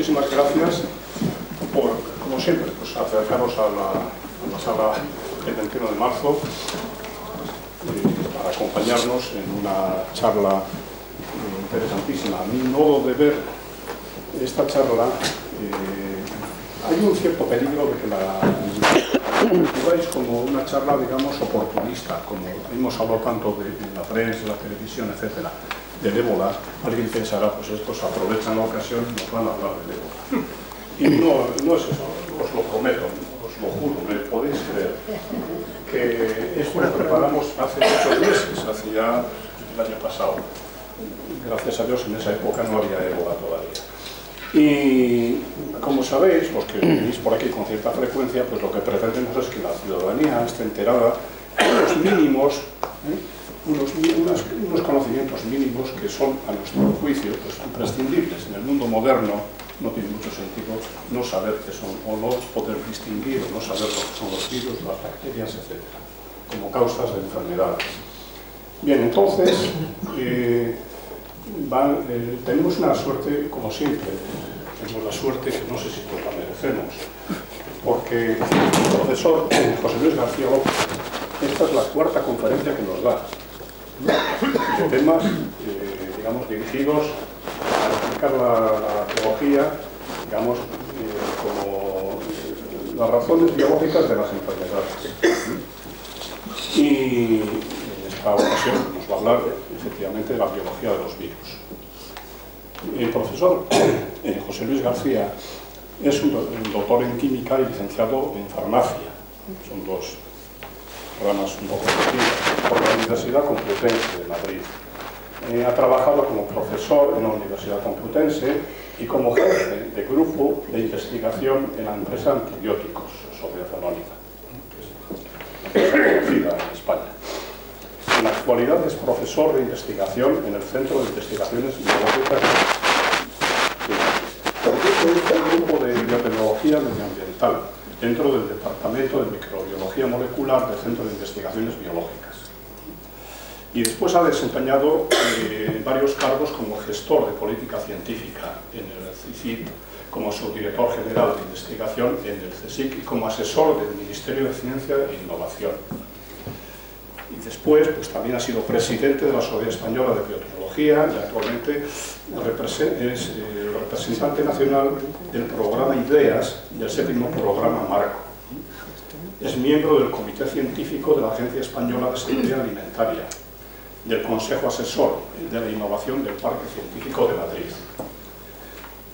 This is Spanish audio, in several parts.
muchísimas gracias por, como siempre, pues, acercaros a la, a la el 21 de marzo eh, para acompañarnos en una charla eh, interesantísima. A mi modo de ver esta charla, eh, hay un cierto peligro de que la veáis como una charla, digamos, oportunista, como hemos hablado tanto de, de la prensa, la televisión, etcétera, del ébola, alguien pensará, pues estos aprovechan la ocasión y nos van a hablar del ébola. Y no, no es eso, os lo prometo, os lo juro, me podéis creer, que esto lo preparamos hace muchos meses, hace ya el año pasado. Gracias a Dios en esa época no había ébola todavía. Y como sabéis, los que venís por aquí con cierta frecuencia, pues lo que pretendemos es que la ciudadanía esté enterada de los mínimos, ¿eh? Unos, unos, conocimientos mínimos que son, a nuestro juicio, pues, imprescindibles. En el mundo moderno no tiene mucho sentido no saber qué son, o no poder distinguir, o no saber lo que son los virus, las bacterias, etc., como causas de enfermedades. Bien, entonces, eh, eh, tenemos una suerte, como siempre, tenemos la suerte que no sé si la merecemos, porque el profesor José Luis García esta es la cuarta conferencia que nos da, de temas, eh, digamos, dirigidos a explicar la, la teología, digamos, eh, como las razones biológicas de las enfermedades. Y en esta ocasión nos va a hablar, efectivamente, de la biología de los virus. El profesor eh, José Luis García es un doctor en química y licenciado en farmacia. Son dos ramas un poco por la Universidad Complutense de Madrid. Eh, ha trabajado como profesor en la Universidad Complutense y como jefe de grupo de investigación en la empresa Antibióticos, que es conocida en España. En la actualidad es profesor de investigación en el Centro de Investigaciones Biológicas de un grupo de biotecnología medioambiental dentro del Departamento de Microbiología Molecular del Centro de Investigaciones Biológicas. Y después ha desempeñado eh, varios cargos como gestor de política científica en el CICIP, como subdirector general de investigación en el CSIC y como asesor del Ministerio de Ciencia e Innovación. Y después pues, también ha sido presidente de la Sociedad Española de Biotecnología y actualmente es eh, representante nacional del programa IDEAS del séptimo programa Marco. Es miembro del Comité Científico de la Agencia Española de Seguridad Alimentaria, del Consejo Asesor de la Innovación del Parque Científico de Madrid.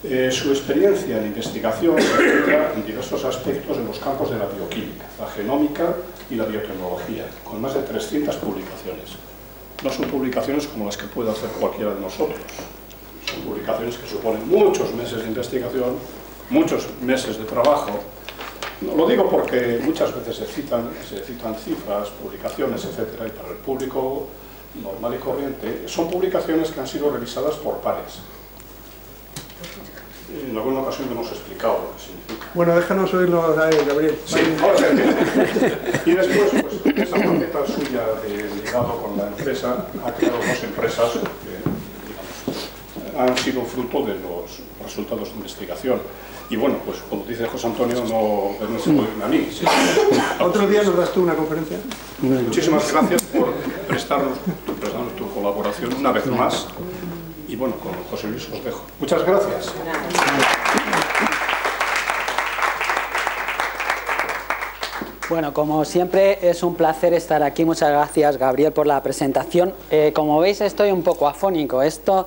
Eh, su experiencia en investigación se centra en diversos aspectos en los campos de la bioquímica, la genómica y la biotecnología, con más de 300 publicaciones. No son publicaciones como las que puede hacer cualquiera de nosotros, son publicaciones que suponen muchos meses de investigación, muchos meses de trabajo. No, lo digo porque muchas veces se citan, cifras, publicaciones, etcétera, y para el público normal y corriente, son publicaciones que han sido revisadas por pares. En alguna ocasión hemos explicado lo que significa. Bueno, déjanos oírlo a él, Gabriel. Sí, se. Y después, pues, esa faceta suya de ligado con la empresa ha creado dos empresas que, digamos, han sido fruto de los resultados de investigación. Y bueno, pues como dice José Antonio, no venirse mm. a mí. Sí. ¿Otro día nos das tú una conferencia? Muchísimas gracias por prestarnos, prestarnos tu colaboración una vez más. Y bueno, con José Luis os dejo. Muchas gracias. Bueno, como siempre es un placer estar aquí. Muchas gracias, Gabriel, por la presentación. Eh, como veis, estoy un poco afónico. Esto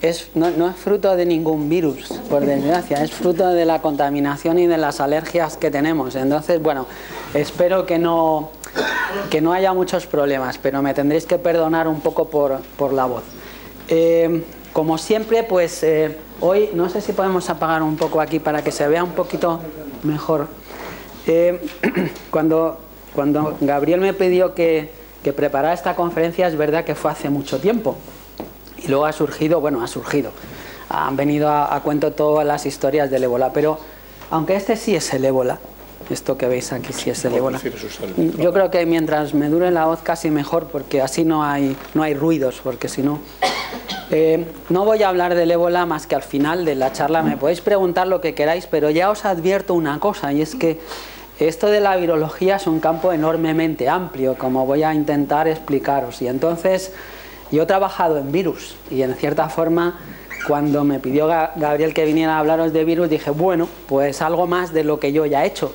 es, no, no, es fruto de ningún virus, por desgracia. Es fruto de la contaminación y de las alergias que tenemos. Entonces, bueno, espero que no, que no haya muchos problemas, pero me tendréis que perdonar un poco por, por la voz. Eh, como siempre, pues eh, hoy no sé si podemos apagar un poco aquí para que se vea un poquito mejor. Eh, cuando, cuando Gabriel me pidió que, que preparara esta conferencia, es verdad que fue hace mucho tiempo. Y luego ha surgido, bueno, ha surgido. Han venido a, a cuento todas las historias del ébola, pero aunque este sí es el ébola, esto que veis aquí sí es el ébola. Yo creo que mientras me dure la voz casi mejor, porque así no hay, no hay ruidos, porque si no... Eh, no voy a hablar del ébola más que al final de la charla. Me podéis preguntar lo que queráis, pero ya os advierto una cosa, y es que esto de la virología es un campo enormemente amplio, como voy a intentar explicaros. Y entonces, yo he trabajado en virus, y en cierta forma, cuando me pidió Gabriel que viniera a hablaros de virus, dije, bueno, pues algo más de lo que yo ya he hecho.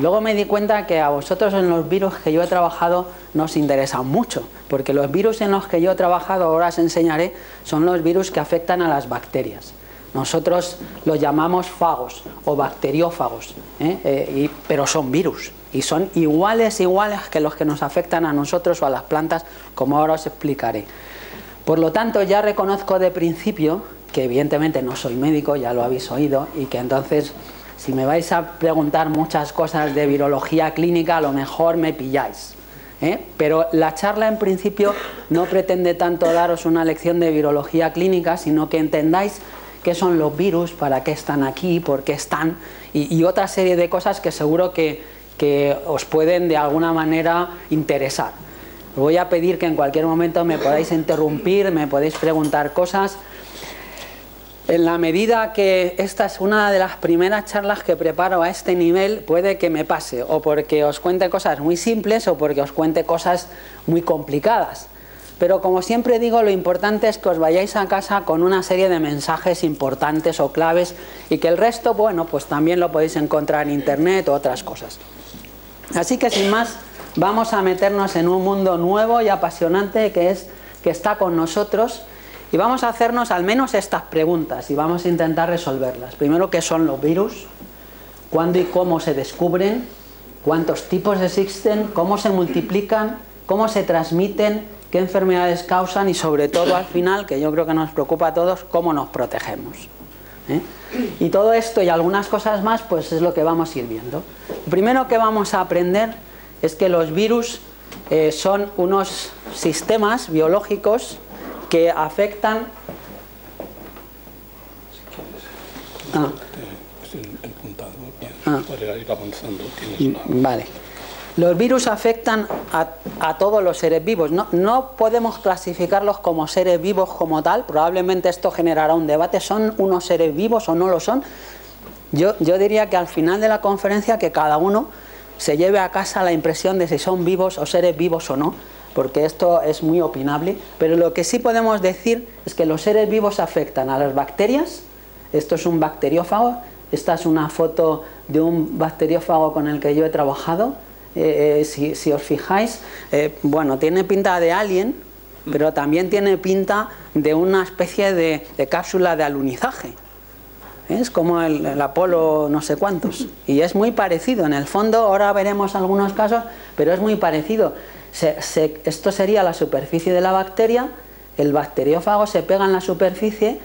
Luego me di cuenta que a vosotros en los virus que yo he trabajado nos interesan mucho, porque los virus en los que yo he trabajado, ahora os enseñaré, son los virus que afectan a las bacterias. Nosotros los llamamos fagos o bacteriófagos, ¿eh? Eh, pero son virus y son iguales, iguales que los que nos afectan a nosotros o a las plantas, como ahora os explicaré. Por lo tanto, ya reconozco de principio que evidentemente no soy médico, ya lo habéis oído, y que entonces si me vais a preguntar muchas cosas de virología clínica, a lo mejor me pilláis. ¿eh? Pero la charla en principio no pretende tanto daros una lección de virología clínica, sino que entendáis qué son los virus, para qué están aquí, por qué están, y, otra serie de cosas que seguro que, que os pueden de alguna manera interesar. Voy a pedir que en cualquier momento me podáis interrumpir, me podéis preguntar cosas en la medida que esta es una de las primeras charlas que preparo a este nivel, puede que me pase, o porque os cuente cosas muy simples o porque os cuente cosas muy complicadas. Pero como siempre digo, lo importante es que os vayáis a casa con una serie de mensajes importantes o claves y que el resto, bueno, pues también lo podéis encontrar en internet o otras cosas. Así que sin más, vamos a meternos en un mundo nuevo y apasionante que es que está con nosotros y vamos a hacernos al menos estas preguntas y vamos a intentar resolverlas. Primero, ¿qué son los virus? ¿Cuándo y cómo se descubren? ¿Cuántos tipos existen? ¿Cómo se multiplican? ¿Cómo se transmiten? ¿Qué enfermedades causan? Y sobre todo al final, que yo creo que nos preocupa a todos, ¿cómo nos protegemos? ¿Eh? Y todo esto y algunas cosas más, pues es lo que vamos a ir viendo. Lo primero que vamos a aprender es que los virus eh, son unos sistemas biológicos que afectan... Ah. Ah. Mm, vale. Los virus afectan a, todos los seres vivos. No, no, podemos clasificarlos como seres vivos como tal. Probablemente esto generará un debate. ¿Son unos seres vivos o no lo son? Yo, yo diría que al final de la conferencia que cada uno se lleve a casa la impresión de si son vivos o seres vivos o no porque esto es muy opinable, pero lo que sí podemos decir es que los seres vivos afectan a las bacterias, esto es un bacteriófago, esta es una foto de un bacteriófago con el que yo he trabajado, eh, eh, si, os fijáis, eh, bueno, tiene pinta de alien, pero también tiene pinta de una especie de, cápsula de alunizaje. Es como el, el, Apolo no sé cuántos. Y es muy parecido. En el fondo, ahora veremos algunos casos, pero es muy parecido esto sería la superficie de la bacteria, el bacteriófago se pega en la superficie,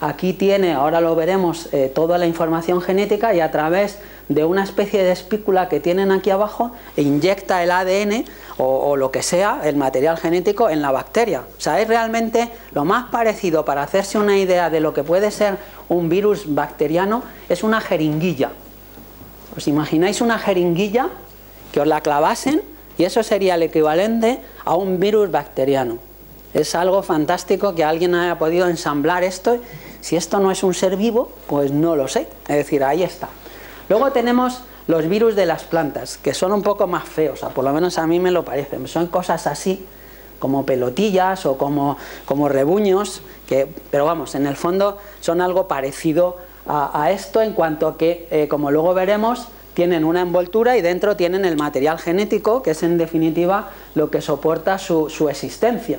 aquí tiene, ahora lo veremos, eh, toda la información genética y a través de una especie de espícula que tienen aquí abajo, inyecta el ADN o, o, lo que sea, el material genético, en la bacteria. O sea, es realmente lo más parecido para hacerse una idea de lo que puede ser un virus bacteriano, es una jeringuilla. ¿Os imagináis una jeringuilla que os la clavasen y eso sería el equivalente a un virus bacteriano. Es algo fantástico que alguien haya podido ensamblar esto. Si esto no es un ser vivo, pues no lo sé. Es decir, ahí está. Luego tenemos los virus de las plantas, que son un poco más feos, o por lo menos a mí me lo parecen. Son cosas así, como pelotillas o como, como rebuños, que, pero vamos, en el fondo son algo parecido a, esto en cuanto que, eh, como luego veremos, tienen una envoltura y dentro tienen el material genético, que es en definitiva lo que soporta su, existencia.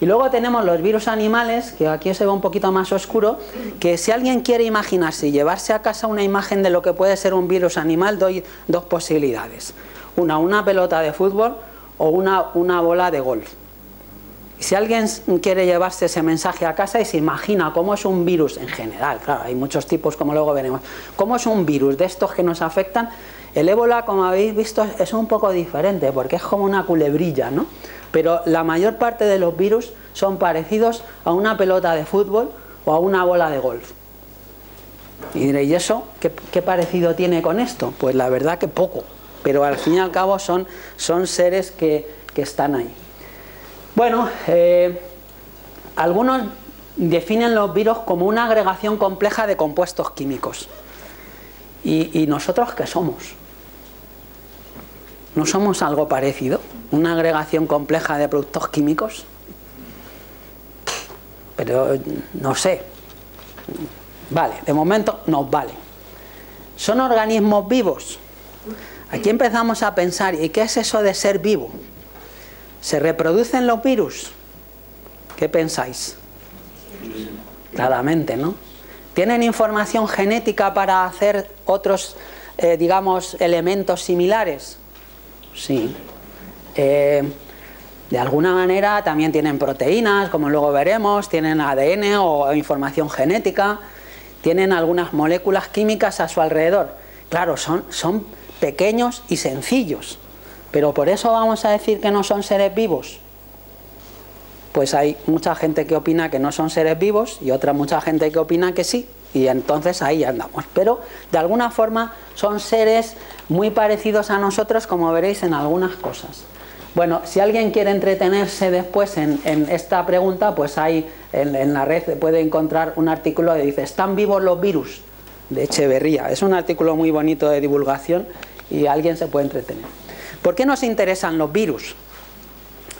Y luego tenemos los virus animales, que aquí se ve un poquito más oscuro, que si alguien quiere imaginarse y llevarse a casa una imagen de lo que puede ser un virus animal, doy dos posibilidades. Una, una pelota de fútbol o una, una bola de golf. Si alguien quiere llevarse ese mensaje a casa y se imagina cómo es un virus en general, claro, hay muchos tipos como luego veremos, cómo es un virus de estos que nos afectan, el ébola, como habéis visto, es un poco diferente porque es como una culebrilla, ¿no? Pero la mayor parte de los virus son parecidos a una pelota de fútbol o a una bola de golf. Y diréis, ¿y eso qué, parecido tiene con esto? Pues la verdad que poco, pero al fin y al cabo son, son seres que, que están ahí. Bueno, eh, algunos definen los virus como una agregación compleja de compuestos químicos. ¿Y, nosotros qué somos? ¿No somos algo parecido? ¿Una agregación compleja de productos químicos? Pero no sé. Vale, de momento nos vale. ¿Son organismos vivos? Aquí empezamos a pensar, ¿y qué es eso de ser vivo? ¿Se reproducen los virus? ¿Qué pensáis? Claramente, ¿no? ¿Tienen información genética para hacer otros, eh, digamos, elementos similares? Sí. Eh, de alguna manera también tienen proteínas, como luego veremos, tienen ADN o información genética, tienen algunas moléculas químicas a su alrededor. Claro, son, son pequeños y sencillos, pero por eso vamos a decir que no son seres vivos pues hay mucha gente que opina que no son seres vivos y otra mucha gente que opina que sí. Y entonces ahí andamos. Pero de alguna forma son seres muy parecidos a nosotros, como veréis en algunas cosas. Bueno, si alguien quiere entretenerse después en, esta pregunta, pues ahí en, en, la red puede encontrar un artículo que dice ¿Están vivos los virus? de Echeverría. Es un artículo muy bonito de divulgación y alguien se puede entretener. ¿Por qué nos interesan los virus?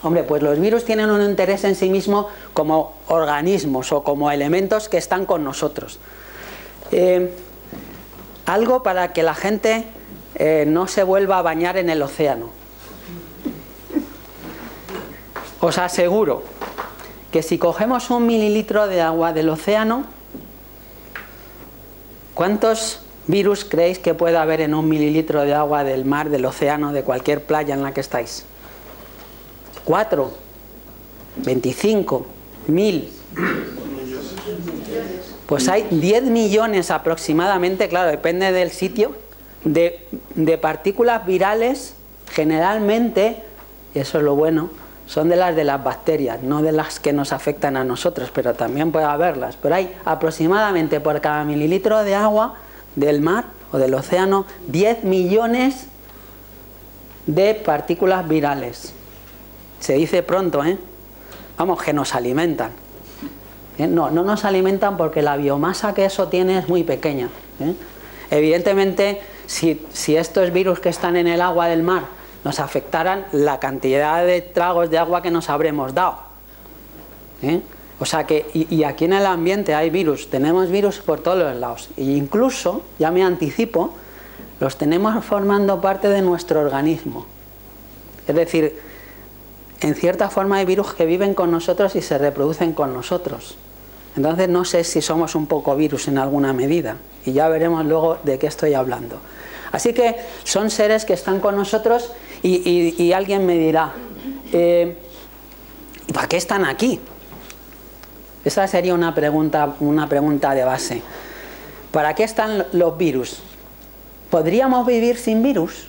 Hombre, pues los virus tienen un interés en sí mismo como organismos o como elementos que están con nosotros. Eh, algo para que la gente eh, no se vuelva a bañar en el océano. Os aseguro que si cogemos un mililitro de agua del océano, ¿cuántos virus creéis que puede haber en un mililitro de agua del mar, del océano, de cualquier playa en la que estáis? 4, 25, mil. Pues hay 10 millones aproximadamente, claro, depende del sitio, de, de partículas virales, generalmente, y eso es lo bueno, son de las de las bacterias, no de las que nos afectan a nosotros, pero también puede haberlas. Pero hay aproximadamente por cada mililitro de agua del mar o del océano 10 millones de partículas virales. Se dice pronto, ¿eh? Vamos, que nos alimentan. ¿Eh? No, no nos alimentan porque la biomasa que eso tiene es muy pequeña. ¿eh? Evidentemente, si, si estos virus que están en el agua del mar nos afectaran la cantidad de tragos de agua que nos habremos dado. ¿eh? O sea que, y, aquí en el ambiente hay virus, tenemos virus por todos los lados. E incluso, ya me anticipo, los tenemos formando parte de nuestro organismo. Es decir, en cierta forma hay virus que viven con nosotros y se reproducen con nosotros. Entonces no sé si somos un poco virus en alguna medida y ya veremos luego de qué estoy hablando. Así que son seres que están con nosotros y, alguien me dirá, eh, ¿para qué están aquí? Esa sería una pregunta, una pregunta de base. ¿Para qué están los virus? ¿Podríamos vivir sin virus?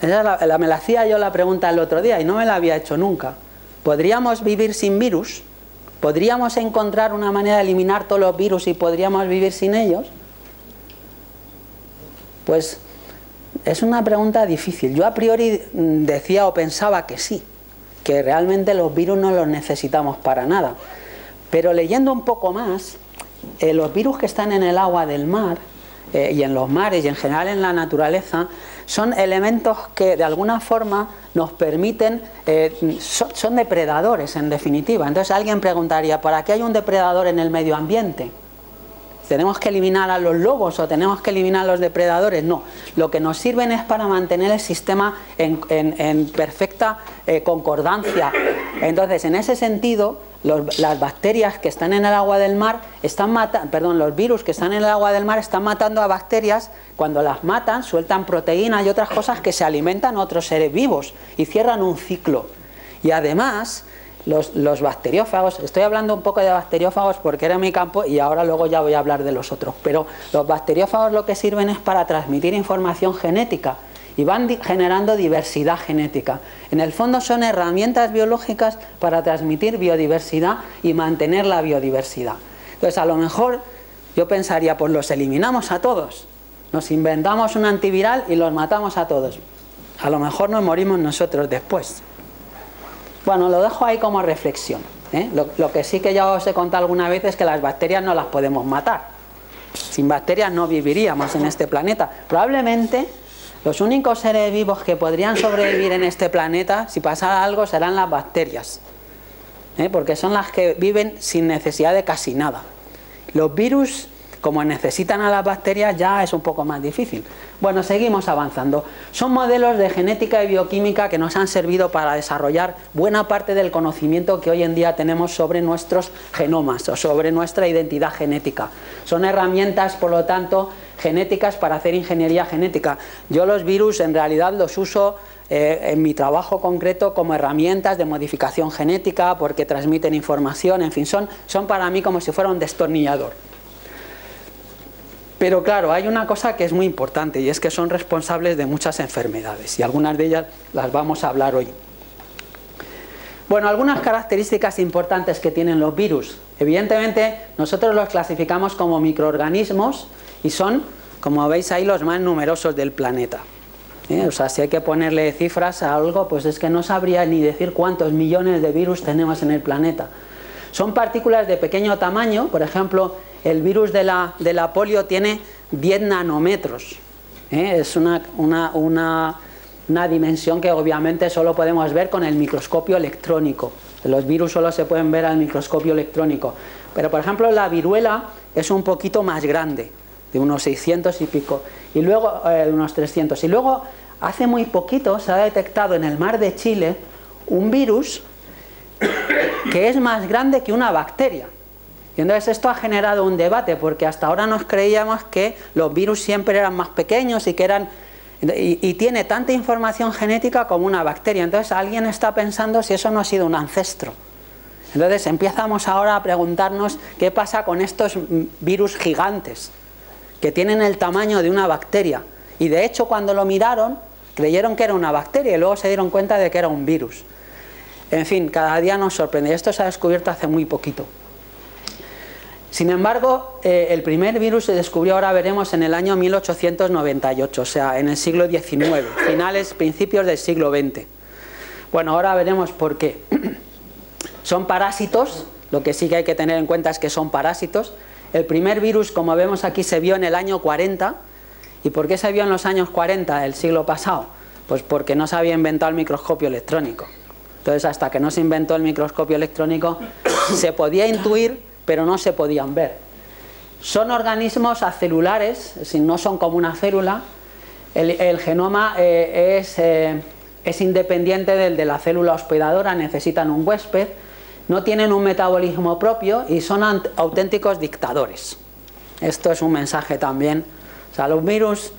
la, me la hacía yo la pregunta el otro día y no me la había hecho nunca. ¿Podríamos vivir sin virus? ¿Podríamos encontrar una manera de eliminar todos los virus y podríamos vivir sin ellos? Pues es una pregunta difícil. Yo a priori decía o pensaba que sí, que realmente los virus no los necesitamos para nada. Pero leyendo un poco más, eh, los virus que están en el agua del mar eh, y en los mares y en general en la naturaleza son elementos que de alguna forma nos permiten, eh, son, depredadores en definitiva. Entonces alguien preguntaría, ¿para qué hay un depredador en el medio ambiente? ¿Tenemos que eliminar a los lobos o tenemos que eliminar a los depredadores? No, lo que nos sirven es para mantener el sistema en, perfecta concordancia. Entonces, en ese sentido, las bacterias que están en el agua del mar están matando, perdón, los virus que están en el agua del mar están matando a bacterias, cuando las matan sueltan proteínas y otras cosas que se alimentan a otros seres vivos y cierran un ciclo. Y además, los, los, bacteriófagos, estoy hablando un poco de bacteriófagos porque era mi campo y ahora luego ya voy a hablar de los otros, pero los bacteriófagos lo que sirven es para transmitir información genética y van generando diversidad genética. En el fondo son herramientas biológicas para transmitir biodiversidad y mantener la biodiversidad. Entonces a lo mejor yo pensaría, pues los eliminamos a todos, nos inventamos un antiviral y los matamos a todos. A lo mejor nos morimos nosotros después. Bueno, lo dejo ahí como reflexión. ¿eh? Lo, lo que sí que ya os he contado alguna vez es que las bacterias no las podemos matar. Sin bacterias no viviríamos en este planeta. Probablemente los únicos seres vivos que podrían sobrevivir en este planeta, si pasara algo, serán las bacterias. ¿eh? Porque son las que viven sin necesidad de casi nada. Los virus como necesitan a las bacterias ya es un poco más difícil. Bueno, seguimos avanzando. Son modelos de genética y bioquímica que nos han servido para desarrollar buena parte del conocimiento que hoy en día tenemos sobre nuestros genomas o sobre nuestra identidad genética. Son herramientas, por lo tanto, genéticas para hacer ingeniería genética. Yo los virus en realidad los uso eh, en mi trabajo concreto como herramientas de modificación genética porque transmiten información, en fin, son, son para mí como si fuera un destornillador. Pero claro, hay una cosa que es muy importante y es que son responsables de muchas enfermedades y algunas de ellas las vamos a hablar hoy. Bueno, algunas características importantes que tienen los virus. Evidentemente, nosotros los clasificamos como microorganismos y son, como veis ahí, los más numerosos del planeta. ¿Eh? O sea, si hay que ponerle cifras a algo, pues es que no sabría ni decir cuántos millones de virus tenemos en el planeta. Son partículas de pequeño tamaño, por ejemplo, el virus de la, de la polio tiene 10 nanómetros. ¿eh? Es una, una, dimensión que obviamente solo podemos ver con el microscopio electrónico. Los virus solo se pueden ver al microscopio electrónico. Pero por ejemplo la viruela es un poquito más grande, de unos 600 y pico, y luego eh, de unos 300. Y luego hace muy poquito se ha detectado en el mar de Chile un virus que es más grande que una bacteria. Y entonces esto ha generado un debate, porque hasta ahora nos creíamos que los virus siempre eran más pequeños y que eran... Y, tiene tanta información genética como una bacteria. Entonces alguien está pensando si eso no ha sido un ancestro. Entonces empezamos ahora a preguntarnos qué pasa con estos virus gigantes, que tienen el tamaño de una bacteria. Y de hecho cuando lo miraron, creyeron que era una bacteria y luego se dieron cuenta de que era un virus. En fin, cada día nos sorprende. Esto se ha descubierto hace muy poquito. Sin embargo, eh, el primer virus se descubrió, ahora veremos, en el año 1898, o sea, en el siglo XIX, finales, principios del siglo XX. Bueno, ahora veremos por qué. son parásitos, lo que sí que hay que tener en cuenta es que son parásitos. El primer virus, como vemos aquí, se vio en el año 40. ¿Y por qué se vio en los años 40 del siglo pasado? Pues porque no se había inventado el microscopio electrónico. Entonces, hasta que no se inventó el microscopio electrónico, se podía intuir pero no se podían ver. Son organismos acelulares, es no son como una célula. El, genoma eh, eh, es, independiente del de la célula hospedadora, necesitan un huésped, no tienen un metabolismo propio y son auténticos dictadores. Esto es un mensaje también. O sea, los virus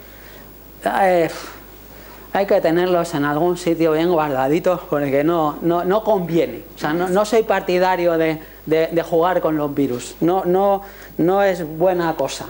eh, hay que tenerlos en algún sitio bien guardaditos porque no, no, conviene. O sea, no soy partidario de, de, jugar con los virus. No, no, no es buena cosa.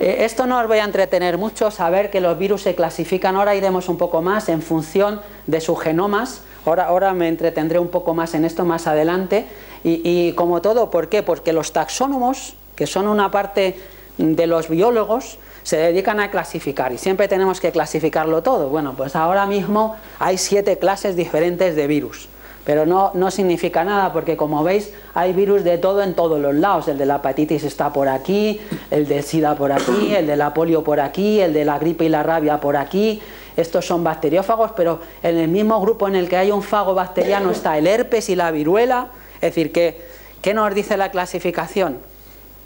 Eh, esto no os voy a entretener mucho, saber que los virus se clasifican, ahora iremos un poco más en función de sus genomas, ahora, ahora me entretendré un poco más en esto más adelante, y, y como todo, ¿por qué? Porque los taxónomos, que son una parte de los biólogos, se dedican a clasificar y siempre tenemos que clasificarlo todo. Bueno, pues ahora mismo hay siete clases diferentes de virus. Pero no, no significa nada porque como veis hay virus de todo en todos los lados. El de la hepatitis está por aquí, el del SIDA por aquí, el de la polio por aquí, el de la gripe y la rabia por aquí. Estos son bacteriófagos, pero en el mismo grupo en el que hay un fago bacteriano está el herpes y la viruela. Es decir, que, ¿qué nos dice la clasificación?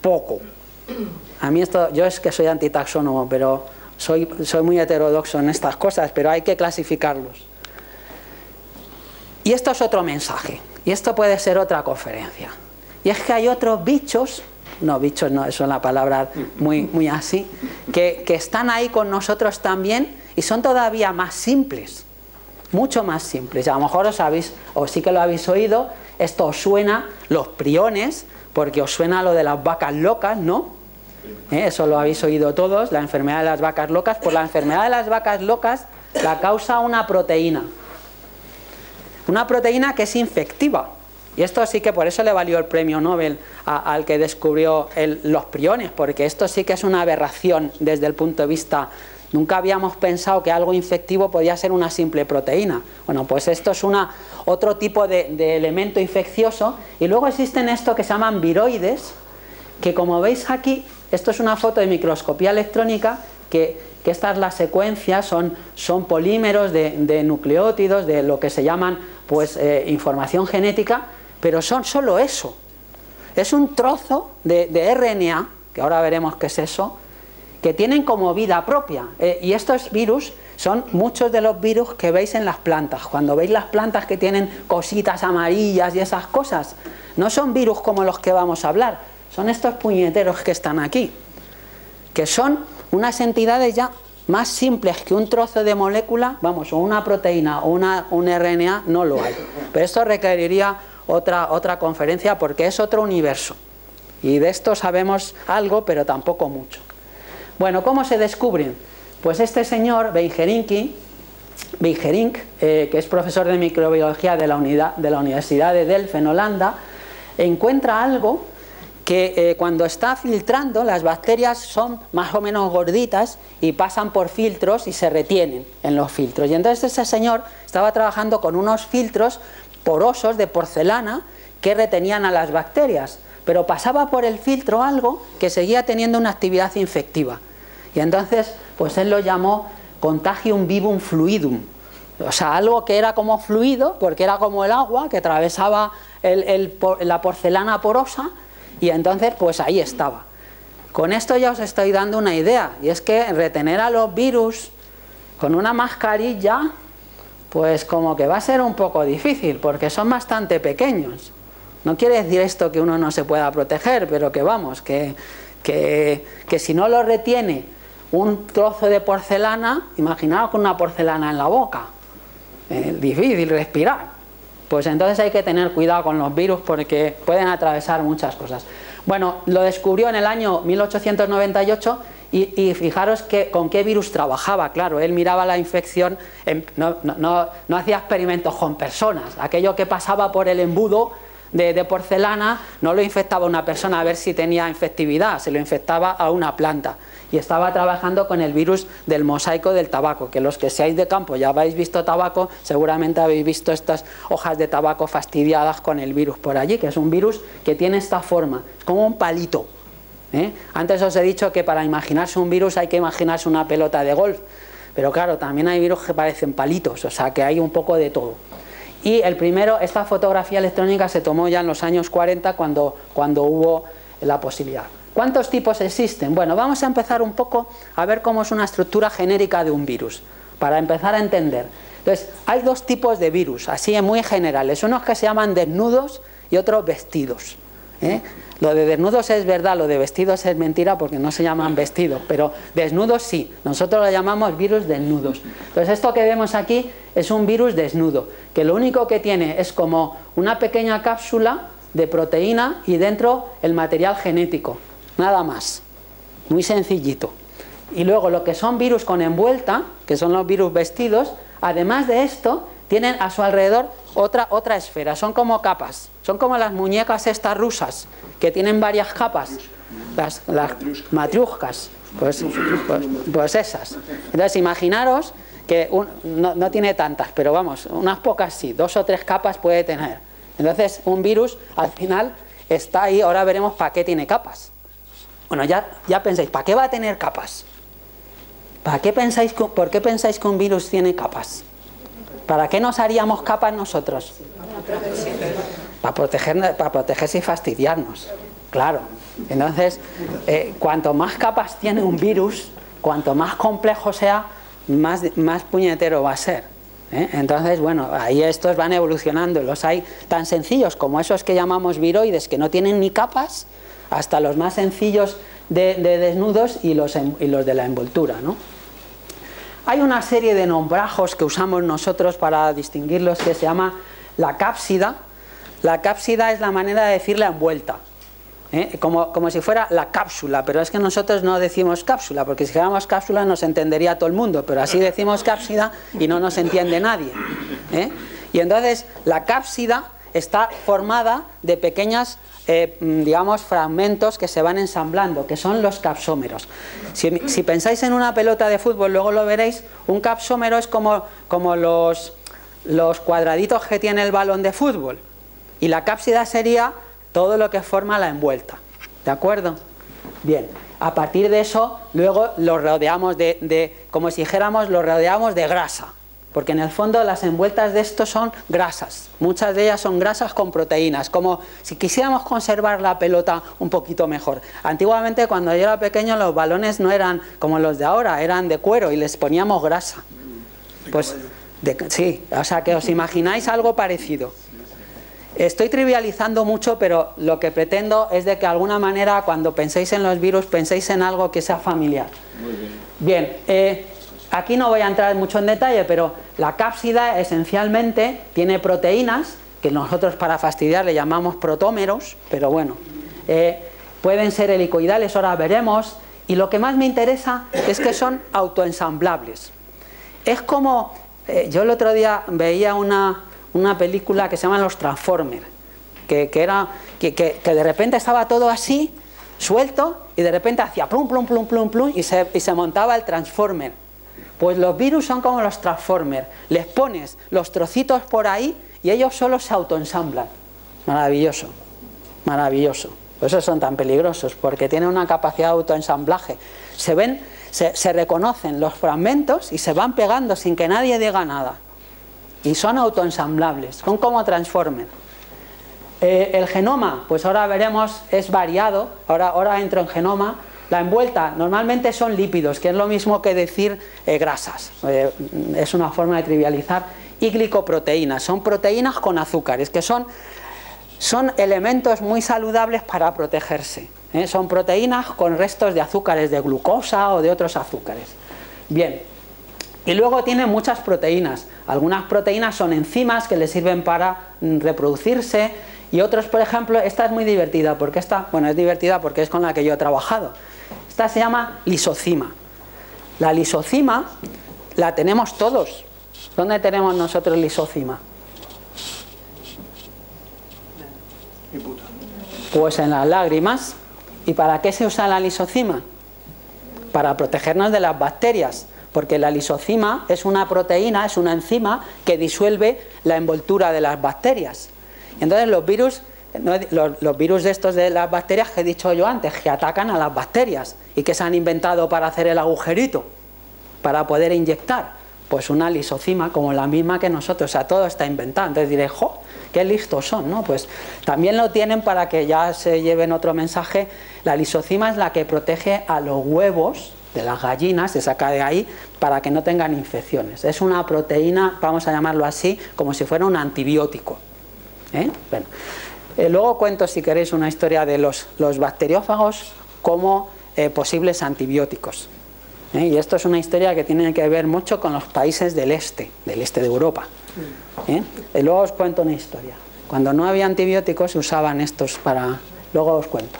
Poco. A mí esto, yo es que soy antitaxónomo, pero soy, soy muy heterodoxo en estas cosas, pero hay que clasificarlos. Y esto es otro mensaje. Y esto puede ser otra conferencia. Y es que hay otros bichos, no, bichos no, eso es una palabra muy, muy así, que, que están ahí con nosotros también y son todavía más simples, mucho más simples. A lo mejor os habéis, o sí que lo habéis oído, esto os suena, los priones, porque os suena lo de las vacas locas, ¿no? ¿Eh? Eso lo habéis oído todos, la enfermedad de las vacas locas. Por la enfermedad de las vacas locas la causa una proteína. Una proteína que es infectiva. Y esto sí que por eso le valió el premio Nobel al que descubrió los priones, porque esto sí que es una aberración desde el punto de vista Nunca habíamos pensado que algo infectivo podía ser una simple proteína. Bueno, pues esto es una, otro tipo de, elemento infeccioso. Y luego existen esto que se llaman viroides, que como veis aquí, esto es una foto de microscopía electrónica que, que estas las secuencias son, son polímeros de, nucleótidos, de lo que se llaman pues, eh, información genética, pero son solo eso. Es un trozo de, RNA, que ahora veremos qué es eso, que tienen como vida propia. Eh, y estos virus son muchos de los virus que veis en las plantas. Cuando veis las plantas que tienen cositas amarillas y esas cosas, no son virus como los que vamos a hablar, son estos puñeteros que están aquí, que son unas entidades ya más simples que un trozo de molécula, vamos, o una proteína o una, un RNA, no lo hay. Pero esto requeriría otra, otra conferencia porque es otro universo. Y de esto sabemos algo, pero tampoco mucho. Bueno, ¿cómo se descubren? Pues este señor, Beingerink, eh, que es profesor de microbiología de la, unidad, de la Universidad de Delft en Holanda, encuentra algo que eh, cuando está filtrando las bacterias son más o menos gorditas y pasan por filtros y se retienen en los filtros. Y entonces ese señor estaba trabajando con unos filtros porosos de porcelana que retenían a las bacterias, pero pasaba por el filtro algo que seguía teniendo una actividad infectiva. Y entonces, pues él lo llamó contagium vivum fluidum, o sea, algo que era como fluido, porque era como el agua que atravesaba la porcelana porosa, y entonces, pues ahí estaba. Con esto ya os estoy dando una idea, y es que retener a los virus con una mascarilla, pues como que va a ser un poco difícil, porque son bastante pequeños. No quiere decir esto que uno no se pueda proteger, pero que vamos, que, que, que si no lo retiene un trozo de porcelana, imaginaos con una porcelana en la boca, es difícil respirar. Pues entonces hay que tener cuidado con los virus porque pueden atravesar muchas cosas. Bueno, lo descubrió en el año 1898 y, fijaros que, con qué virus trabajaba. Claro, él miraba la infección, no, hacía experimentos con personas. Aquello que pasaba por el embudo de, de, porcelana no lo infectaba a una persona a ver si tenía infectividad, se lo infectaba a una planta y estaba trabajando con el virus del mosaico del tabaco, que los que seáis de campo ya habéis visto tabaco, seguramente habéis visto estas hojas de tabaco fastidiadas con el virus por allí, que es un virus que tiene esta forma, es como un palito. ¿eh? Antes os he dicho que para imaginarse un virus hay que imaginarse una pelota de golf, pero claro, también hay virus que parecen palitos, o sea que hay un poco de todo. Y el primero, esta fotografía electrónica se tomó ya en los años 40 cuando, cuando hubo la posibilidad. ¿Cuántos tipos existen? Bueno, vamos a empezar un poco a ver cómo es una estructura genérica de un virus, para empezar a entender. Entonces, hay dos tipos de virus, así muy generales, unos que se llaman desnudos y otros vestidos. ¿eh? Lo de desnudos es verdad, lo de vestidos es mentira porque no se llaman vestidos, pero desnudos sí, nosotros lo llamamos virus desnudos. Entonces esto que vemos aquí es un virus desnudo, que lo único que tiene es como una pequeña cápsula de proteína y dentro el material genético nada más, muy sencillito. Y luego lo que son virus con envuelta, que son los virus vestidos, además de esto, tienen a su alrededor otra, otra esfera, son como capas, son como las muñecas estas rusas, que tienen varias capas, las, las matriuscas, pues, pues, pues, esas. Entonces imaginaros que no, no tiene tantas, pero vamos, unas pocas sí, dos o tres capas puede tener. Entonces un virus al final está ahí, ahora veremos para qué tiene capas. Bueno, ya, ya pensáis, ¿para qué va a tener capas? ¿Para qué pensáis ¿Por qué pensáis que un virus tiene capas? ¿Para qué nos haríamos capas nosotros? Para, proteger, para protegerse y fastidiarnos. Claro. Entonces, eh, cuanto más capas tiene un virus, cuanto más complejo sea, más, más puñetero va a ser. ¿eh? Entonces, bueno, ahí estos van evolucionando. Los hay tan sencillos como esos que llamamos viroides, que no tienen ni capas, hasta los más sencillos de, desnudos y los, y los, de la envoltura. ¿no? Hay una serie de nombrajos que usamos nosotros para distinguirlos que se llama la cápsida. La cápsida es la manera de decir la envuelta. ¿eh? Como, como, si fuera la cápsula, pero es que nosotros no decimos cápsula, porque si dijéramos cápsula nos entendería todo el mundo, pero así decimos cápsida y no nos entiende nadie. ¿eh? Y entonces la cápsida está formada de pequeñas, eh, mm, digamos, fragmentos que se van ensamblando, que son los capsómeros. Si, pensáis en una pelota de fútbol, luego lo veréis, un capsómero es como, como los, los cuadraditos que tiene el balón de fútbol. Y la cápsida sería todo lo que forma la envuelta. ¿De acuerdo? Bien, a partir de eso, luego lo rodeamos de, de como si dijéramos, lo rodeamos de grasa porque en el fondo las envueltas de esto son grasas, muchas de ellas son grasas con proteínas, como si quisiéramos conservar la pelota un poquito mejor. Antiguamente cuando yo era pequeño los balones no eran como los de ahora, eran de cuero y les poníamos grasa. Pues sí, o sea que os imagináis algo parecido. Estoy trivializando mucho, pero lo que pretendo es de que de alguna manera cuando penséis en los virus penséis en algo que sea familiar. Muy bien. Bien, eh, Aquí no voy a entrar mucho en detalle, pero la cápsida esencialmente tiene proteínas, que nosotros para fastidiar le llamamos protómeros, pero bueno, eh, pueden ser helicoidales, ahora veremos, y lo que más me interesa es que son autoensamblables. Es como, eh, yo el otro día veía una, película que se llama Los Transformers, que, era, que, de repente estaba todo así, suelto, y de repente hacía plum, plum, plum, plum, plum, y se, y se montaba el Transformer pues los virus son como los Transformers. Les pones los trocitos por ahí y ellos solo se autoensamblan. Maravilloso, maravilloso. Por eso son tan peligrosos, porque tienen una capacidad de autoensamblaje. Se ven, se, reconocen los fragmentos y se van pegando sin que nadie diga nada. Y son autoensamblables, son como Transformers. Eh, el genoma, pues ahora veremos, es variado. Ahora, ahora entro en genoma la envuelta normalmente son lípidos, que es lo mismo que decir eh, grasas, eh, es una forma de trivializar, y glicoproteínas, son proteínas con azúcares, que son, son elementos muy saludables para protegerse. ¿eh? Son proteínas con restos de azúcares, de glucosa o de otros azúcares. Bien, y luego tiene muchas proteínas. Algunas proteínas son enzimas que le sirven para mm, reproducirse y otros, por ejemplo, esta es muy divertida porque esta, bueno, es divertida porque es con la que yo he trabajado. Esta se llama lisocima. La lisocima la tenemos todos. ¿Dónde tenemos nosotros lisocima? Pues en las lágrimas. ¿Y para qué se usa la lisocima? Para protegernos de las bacterias, porque la lisocima es una proteína, es una enzima que disuelve la envoltura de las bacterias. Entonces los virus los, virus de estos de las bacterias que he dicho yo antes, que atacan a las bacterias y que se han inventado para hacer el agujerito, para poder inyectar, pues una lisocima como la misma que nosotros, o sea, todo está inventado. Entonces diré, jo, qué listos son, ¿no? Pues también lo tienen para que ya se lleven otro mensaje. La lisocima es la que protege a los huevos de las gallinas, se saca de ahí para que no tengan infecciones. Es una proteína, vamos a llamarlo así, como si fuera un antibiótico. ¿eh? Bueno, eh, luego cuento, si queréis, una historia de los, bacteriófagos como eh, posibles antibióticos. ¿eh? Y esto es una historia que tiene que ver mucho con los países del este, del este de Europa. Y luego os cuento una historia. Cuando no había antibióticos se usaban estos para... Luego os cuento.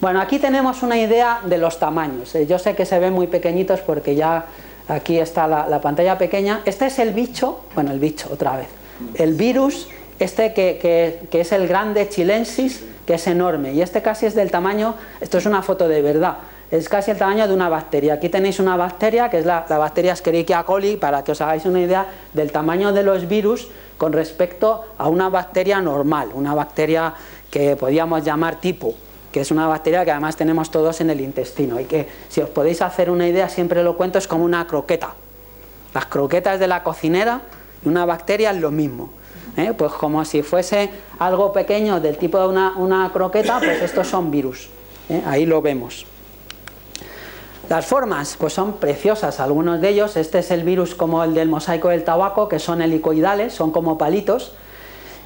Bueno, aquí tenemos una idea de los tamaños. Yo sé que se ven muy pequeñitos porque ya aquí está la, la pantalla pequeña. Este es el bicho, bueno, el bicho otra vez. El virus este que, es el grande chilensis, que es enorme, y este casi es del tamaño, esto es una foto de verdad, es casi el tamaño de una bacteria. Aquí tenéis una bacteria, que es la, bacteria Escherichia coli, para que os hagáis una idea del tamaño de los virus con respecto a una bacteria normal, una bacteria que podríamos llamar tipo, que es una bacteria que además tenemos todos en el intestino y que si os podéis hacer una idea, siempre lo cuento, es como una croqueta. Las croquetas de la cocinera y una bacteria es lo mismo. ¿Eh? pues como si fuese algo pequeño del tipo de una, croqueta, pues estos son virus, ¿eh? ahí lo vemos. Las formas, pues son preciosas, algunos de ellos, este es el virus como el del mosaico del tabaco, que son helicoidales, son como palitos,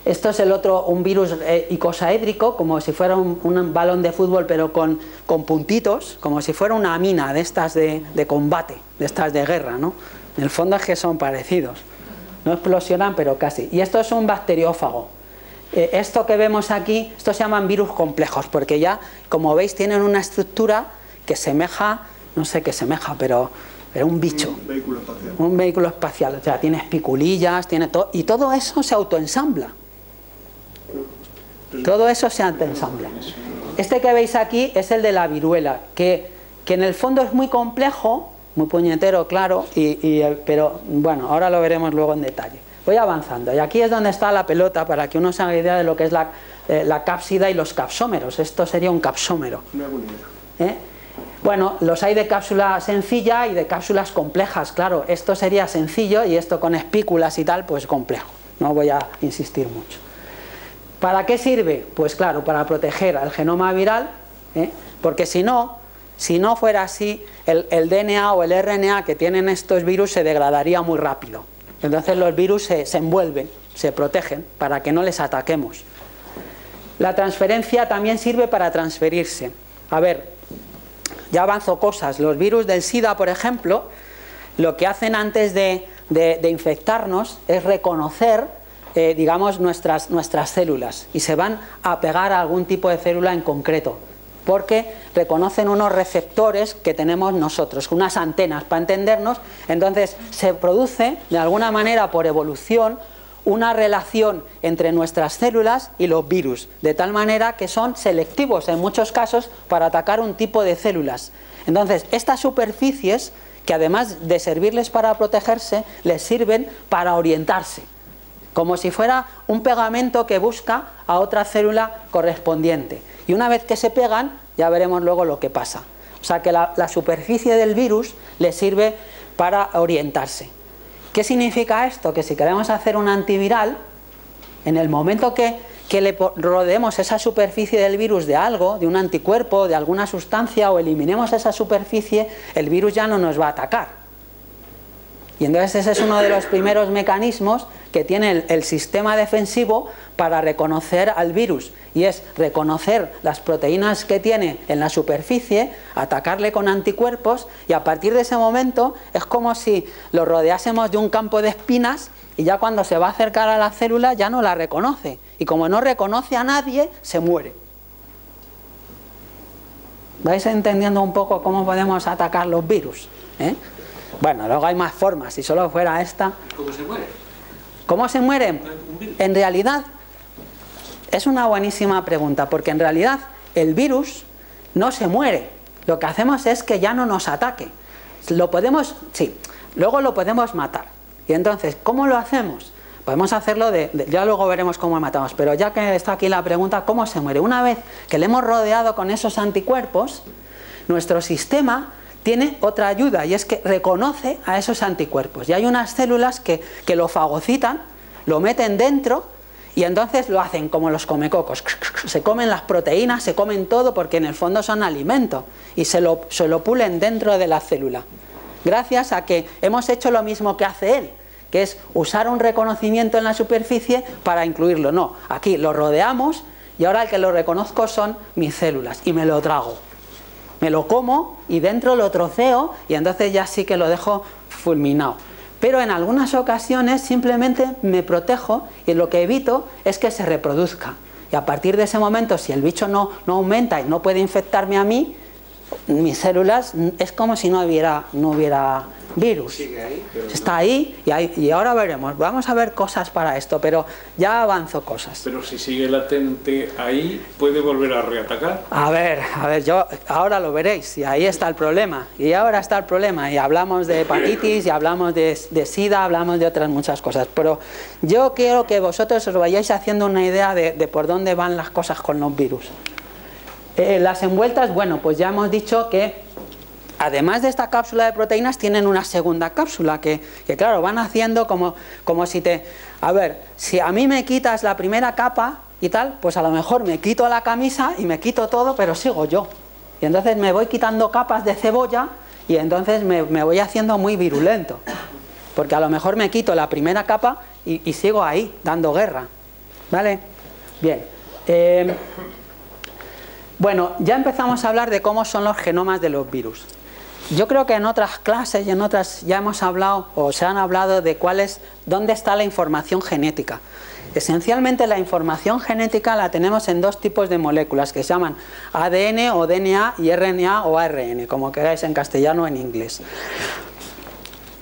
esto es el otro, un virus eh, icosaédrico, como si fuera un, balón de fútbol, pero con, puntitos, como si fuera una mina de estas de, de, combate, de estas de guerra, ¿no? En el fondo es que son parecidos. No explosionan, pero casi. Y esto es un bacteriófago. Eh, esto que vemos aquí, estos se llaman virus complejos, porque ya, como veis, tienen una estructura que semeja, no sé qué semeja, pero, es un bicho. Un vehículo espacial. Un vehículo espacial. O sea, tiene espiculillas, tiene todo. Y todo eso se autoensambla. Todo eso se ensambla. Este que veis aquí es el de la viruela, que, que en el fondo es muy complejo, muy puñetero, claro, y, pero bueno, ahora lo veremos luego en detalle. Voy avanzando, y aquí es donde está la pelota para que uno se haga idea de lo que es la, eh, la cápsida y los capsómeros. Esto sería un capsómero. ¿Eh? Bueno, los hay de cápsula sencilla y de cápsulas complejas, claro. Esto sería sencillo y esto con espículas y tal, pues complejo. No voy a insistir mucho. ¿Para qué sirve? Pues claro, para proteger al genoma viral, ¿eh? porque si no, si no fuera así, el, DNA o el RNA que tienen estos virus se degradaría muy rápido. Entonces los virus se, envuelven, se protegen para que no les ataquemos. La transferencia también sirve para transferirse. A ver, ya avanzo cosas. Los virus del SIDA, por ejemplo, lo que hacen antes de, infectarnos es reconocer, eh, digamos, nuestras células y se van a pegar a algún tipo de célula en concreto porque reconocen unos receptores que tenemos nosotros, unas antenas para entendernos, entonces se produce de alguna manera por evolución una relación entre nuestras células y los virus, de tal manera que son selectivos en muchos casos para atacar un tipo de células. Entonces, estas superficies, que además de servirles para protegerse, les sirven para orientarse, como si fuera un pegamento que busca a otra célula correspondiente. Y una vez que se pegan, ya veremos luego lo que pasa. O sea que la, superficie del virus les sirve para orientarse. ¿Qué significa esto? Que si queremos hacer un antiviral, en el momento que, le rodeemos esa superficie del virus de algo, de un anticuerpo, de alguna sustancia, o eliminemos esa superficie, el virus ya no nos va a atacar. Y entonces ese es uno de los primeros mecanismos que tiene el, sistema defensivo para reconocer al virus. Y es reconocer las proteínas que tiene en la superficie, atacarle con anticuerpos y a partir de ese momento es como si lo rodeásemos de un campo de espinas y ya cuando se va a acercar a la célula ya no la reconoce. Y como no reconoce a nadie, se muere. ¿Vais entendiendo un poco cómo podemos atacar los virus? ¿Eh? Bueno, luego hay más formas. Si solo fuera esta. ¿Cómo se muere? ¿Cómo se muere? En realidad, es una buenísima pregunta, porque en realidad el virus no se muere. Lo que hacemos es que ya no nos ataque. Lo podemos, sí, luego lo podemos matar. Y entonces, ¿cómo lo hacemos? Podemos hacerlo de, ya luego veremos cómo lo matamos, pero ya que está aquí la pregunta, ¿cómo se muere? Una vez que le hemos rodeado con esos anticuerpos, nuestro sistema tiene otra ayuda y es que reconoce a esos anticuerpos. Y hay unas células que, lo fagocitan, lo meten dentro y entonces lo hacen como los comecocos. Se comen las proteínas, se comen todo porque en el fondo son alimento y se lo, se lo pulen dentro de la célula. Gracias a que hemos hecho lo mismo que hace él, que es usar un reconocimiento en la superficie para incluirlo. No, aquí lo rodeamos y ahora el que lo reconozco son mis células y me lo trago me lo como y dentro lo troceo y entonces ya sí que lo dejo fulminado. Pero en algunas ocasiones simplemente me protejo y lo que evito es que se reproduzca. Y a partir de ese momento, si el bicho no, no aumenta y no puede infectarme a mí, mis células es como si no hubiera, no hubiera virus. Está ahí y, y, ahora veremos. Vamos a ver cosas para esto, pero ya avanzo cosas. Pero si sigue latente ahí, ¿puede volver a reatacar? A ver, a ver, yo ahora lo veréis y ahí está el problema. Y ahora está el problema. Y hablamos de hepatitis, y hablamos de, SIDA, hablamos de otras muchas cosas. Pero yo quiero que vosotros os vayáis haciendo una idea de, por dónde van las cosas con los virus. Eh, las envueltas, bueno, pues ya hemos dicho que además de esta cápsula de proteínas, tienen una segunda cápsula que, claro, van haciendo como, como si te... A ver, si a mí me quitas la primera capa y tal, pues a lo mejor me quito la camisa y me quito todo, pero sigo yo. Y entonces me voy quitando capas de cebolla y entonces me, voy haciendo muy virulento. Porque a lo mejor me quito la primera capa y, sigo ahí, dando guerra. ¿Vale? Bien. Eh, bueno, ya empezamos a hablar de cómo son los genomas de los virus. Yo creo que en otras clases y en otras ya hemos hablado o se han hablado de cuál es, dónde está la información genética. Esencialmente la información genética la tenemos en dos tipos de moléculas que se llaman ADN o DNA y RNA o ARN, como queráis en castellano o en inglés.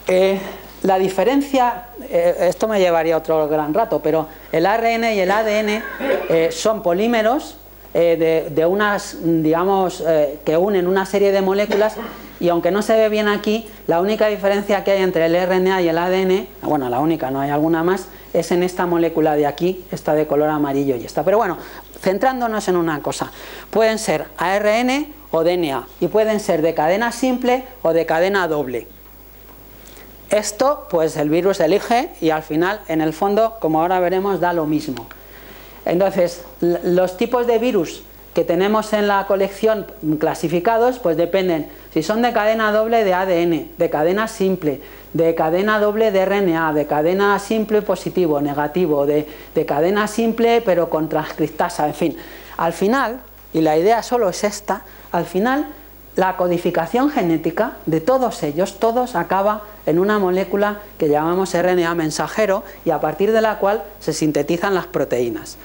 Eh, la diferencia, eh, esto me llevaría otro gran rato, pero el ARN y el ADN eh, son polímeros de, unas, digamos, que unen una serie de moléculas y aunque no se ve bien aquí, la única diferencia que hay entre el RNA y el ADN, bueno, la única, no hay alguna más, es en esta molécula de aquí, esta de color amarillo y esta. Pero bueno, centrándonos en una cosa, pueden ser ARN o DNA y pueden ser de cadena simple o de cadena doble. Esto, pues el virus elige y al final, en el fondo, como ahora veremos, da lo mismo. Entonces, los tipos de virus que tenemos en la colección clasificados, pues dependen si son de cadena doble de ADN, de cadena simple, de cadena doble de RNA, de cadena simple positivo, negativo, de, de cadena simple pero con transcriptasa, en fin. Al final, y la idea solo es esta, al final la codificación genética de todos ellos, todos acaba en una molécula que llamamos RNA mensajero y a partir de la cual se sintetizan las proteínas.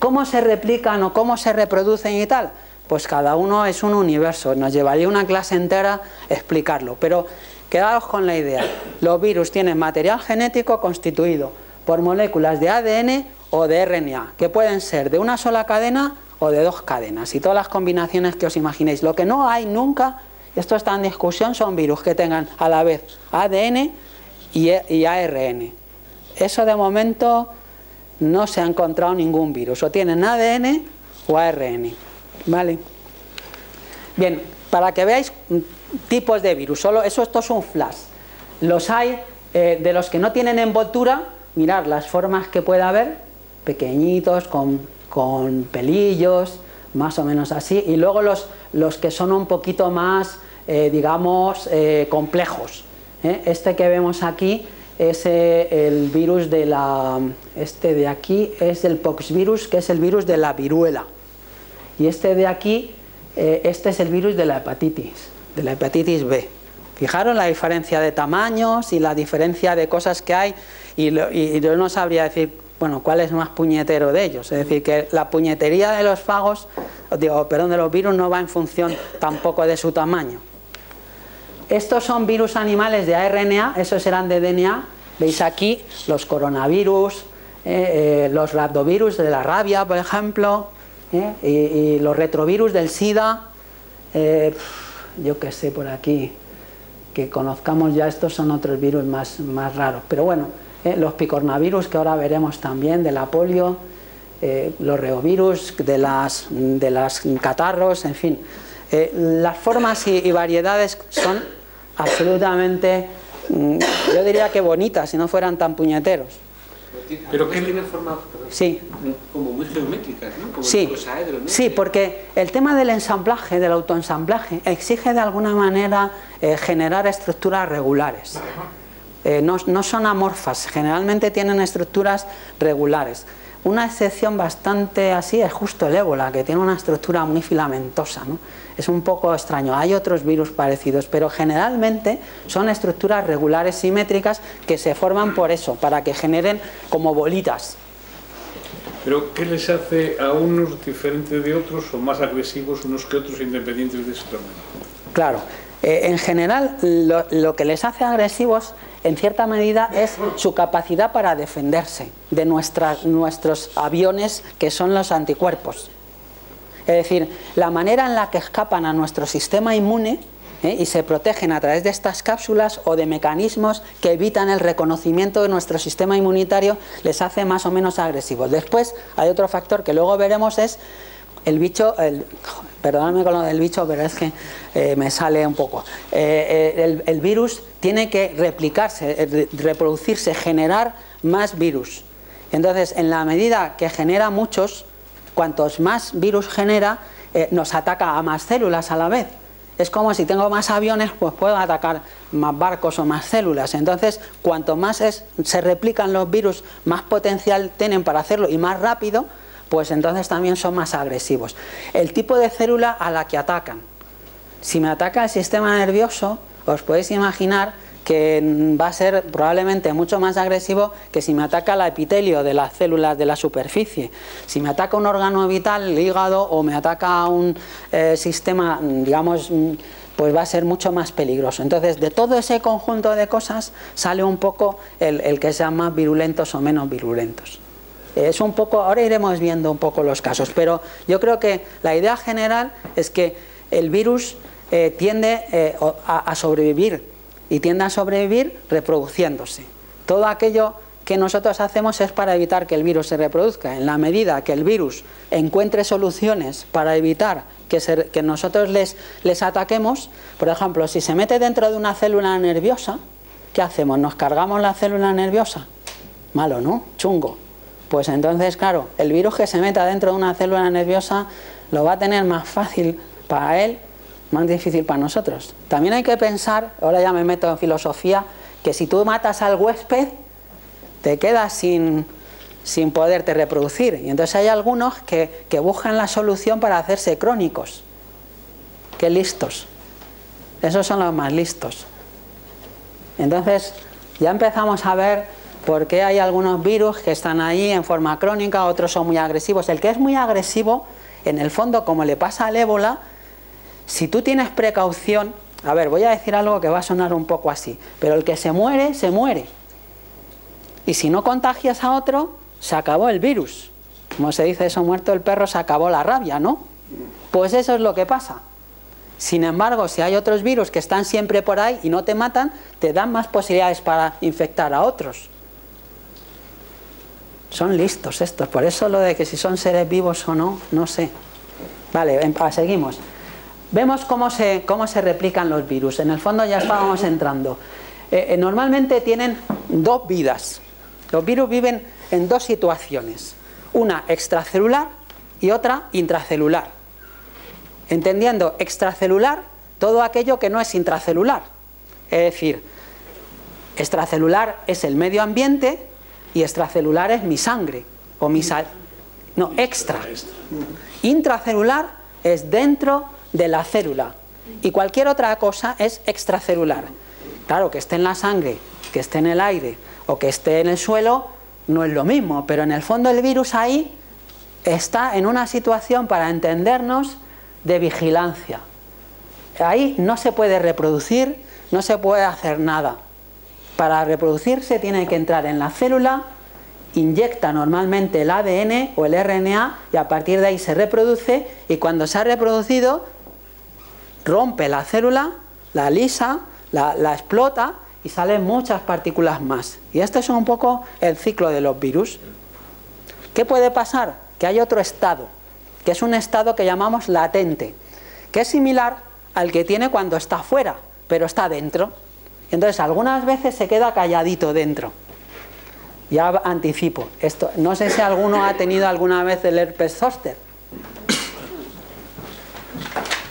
¿Cómo se replican o cómo se reproducen y tal? Pues cada uno es un universo, nos llevaría una clase entera explicarlo, pero quedaos con la idea, los virus tienen material genético constituido por moléculas de ADN o de RNA, que pueden ser de una sola cadena o de dos cadenas y todas las combinaciones que os imaginéis. Lo que no hay nunca, esto está en discusión, son virus que tengan a la vez ADN y, ARN. Eso de momento no se ha encontrado ningún virus, o tienen ADN o ARN. ¿Vale? Bien, para que veáis tipos de virus, solo eso esto es un flash. Los hay eh, de los que no tienen envoltura, mirar las formas que puede haber, pequeñitos, con con pelillos, más o menos así, y luego los, los que son un poquito más, eh, digamos, eh, complejos. Este que vemos aquí es el virus de la, este de aquí es el poxvirus, que es el virus de la viruela, y este de aquí, este es el virus de la hepatitis, de la hepatitis B. Fijaros la diferencia de tamaños y la diferencia de cosas que hay, y, y yo no sabría decir bueno, ¿cuál es más puñetero de ellos? Es decir, que la puñetería de los fagos, digo, perdón, de los virus no va en función tampoco de su tamaño. Estos son virus animales de ARNA, esos serán de DNA. Veis aquí los coronavirus, eh, eh, los rhabdovirus de la rabia, por ejemplo, eh, y, los retrovirus del SIDA. yo qué sé por aquí, que conozcamos ya estos son otros virus más, más raros. Pero bueno, los picornavirus que ahora veremos también, de la polio, los reovirus, de las, de las catarros, en fin. Las formas y, variedades son absolutamente, mm, yo diría que bonitas, si no fueran tan puñeteros. Pero que tiene forma sí. como muy geométricas, ¿no? Como sí. sí, porque el tema del ensamblaje, del autoensamblaje, exige de alguna manera generar estructuras regulares. Eh, no, son amorfas, generalmente tienen estructuras regulares. Una excepción bastante así es justo el ébola, que tiene una estructura muy filamentosa. Es un poco extraño. Hay otros virus parecidos, pero generalmente son estructuras regulares simétricas que se forman por eso, para que generen como bolitas. ¿Pero qué les hace a unos diferentes de otros o más agresivos unos que otros independientes de ese tamaño? Claro, eh, en general lo, que les hace agresivos en cierta medida es su capacidad para defenderse de nuestros aviones que son los anticuerpos. Es decir, la manera en la que escapan a nuestro sistema inmune ¿eh? y se protegen a través de estas cápsulas o de mecanismos que evitan el reconocimiento de nuestro sistema inmunitario les hace más o menos agresivos. Después hay otro factor que luego veremos es el bicho, el, perdóname con lo del bicho, pero es que eh, me sale un poco. Eh, el, virus tiene que replicarse, reproducirse, generar más virus. Entonces, en la medida que genera muchos, cuantos más virus genera, nos ataca a más células a la vez. Es como si tengo más aviones, pues puedo atacar más barcos o más células. Entonces, cuanto más se replican los virus, más potencial tienen para hacerlo y más rápido, pues entonces también son más agresivos. El tipo de célula a la que atacan. Si me ataca el sistema nervioso, os podéis imaginar que va a ser probablemente mucho más agresivo que si me ataca el epitelio de las células de la superficie. Si me ataca un órgano vital, el hígado, o me ataca un eh, sistema, digamos, pues va a ser mucho más peligroso. Entonces, de todo ese conjunto de cosas sale un poco el, que sean más virulentos o menos virulentos. Es un poco, ahora iremos viendo un poco los casos, pero yo creo que la idea general es que el virus eh, tiende eh, a sobrevivir y tiende a sobrevivir reproduciéndose. Todo aquello que nosotros hacemos es para evitar que el virus se reproduzca. En la medida que el virus encuentre soluciones para evitar que, que nosotros les, les ataquemos, por ejemplo, si se mete dentro de una célula nerviosa, ¿qué hacemos? ¿Nos cargamos la célula nerviosa? Malo, ¿no? Chungo. Pues entonces, claro, el virus que se meta dentro de una célula nerviosa lo va a tener más fácil para él, más difícil para nosotros. También hay que pensar, ahora ya me meto en filosofía, que si tú matas al huésped, te quedas sin, sin poderte reproducir. Y entonces hay algunos que, que buscan la solución para hacerse crónicos. Qué listos. Esos son los más listos. Entonces ya empezamos a ver por qué hay algunos virus que están ahí en forma crónica, otros son muy agresivos. El que es muy agresivo, en el fondo, como le pasa al ébola, si tú tienes precaución, a ver, voy a decir algo que va a sonar un poco así, pero el que se muere, se muere. Y si no contagias a otro, se acabó el virus. Como se dice eso, muerto el perro, se acabó la rabia, ¿no? Pues eso es lo que pasa. Sin embargo, si hay otros virus que están siempre por ahí y no te matan, te dan más posibilidades para infectar a otros. Son listos estos, por eso lo de que si son seres vivos o no, no sé. Vale, em- ah, seguimos. Vemos cómo se, cómo se replican los virus. En el fondo ya estábamos entrando. Eh, eh, normalmente tienen dos vidas. Los virus viven en dos situaciones. Una extracelular y otra intracelular. Entendiendo extracelular todo aquello que no es intracelular. Es decir, extracelular es el medio ambiente y extracelular es mi sangre o mi sal. No, extra. Intracelular es dentro de la célula y cualquier otra cosa es extracelular. Claro, que esté en la sangre, que esté en el aire o que esté en el suelo no es lo mismo, pero en el fondo el virus ahí está en una situación para entendernos de vigilancia. Ahí no se puede reproducir, no se puede hacer nada. Para reproducirse tiene que entrar en la célula, inyecta normalmente el ADN o el RNA y a partir de ahí se reproduce y cuando se ha reproducido rompe la célula, la lisa, la, explota y salen muchas partículas más. Y este es un poco el ciclo de los virus. ¿Qué puede pasar? Que hay otro estado, que es un estado que llamamos latente, que es similar al que tiene cuando está fuera, pero está dentro. Entonces algunas veces se queda calladito dentro. Ya anticipo esto. No sé si alguno ha tenido alguna vez el herpes zóster.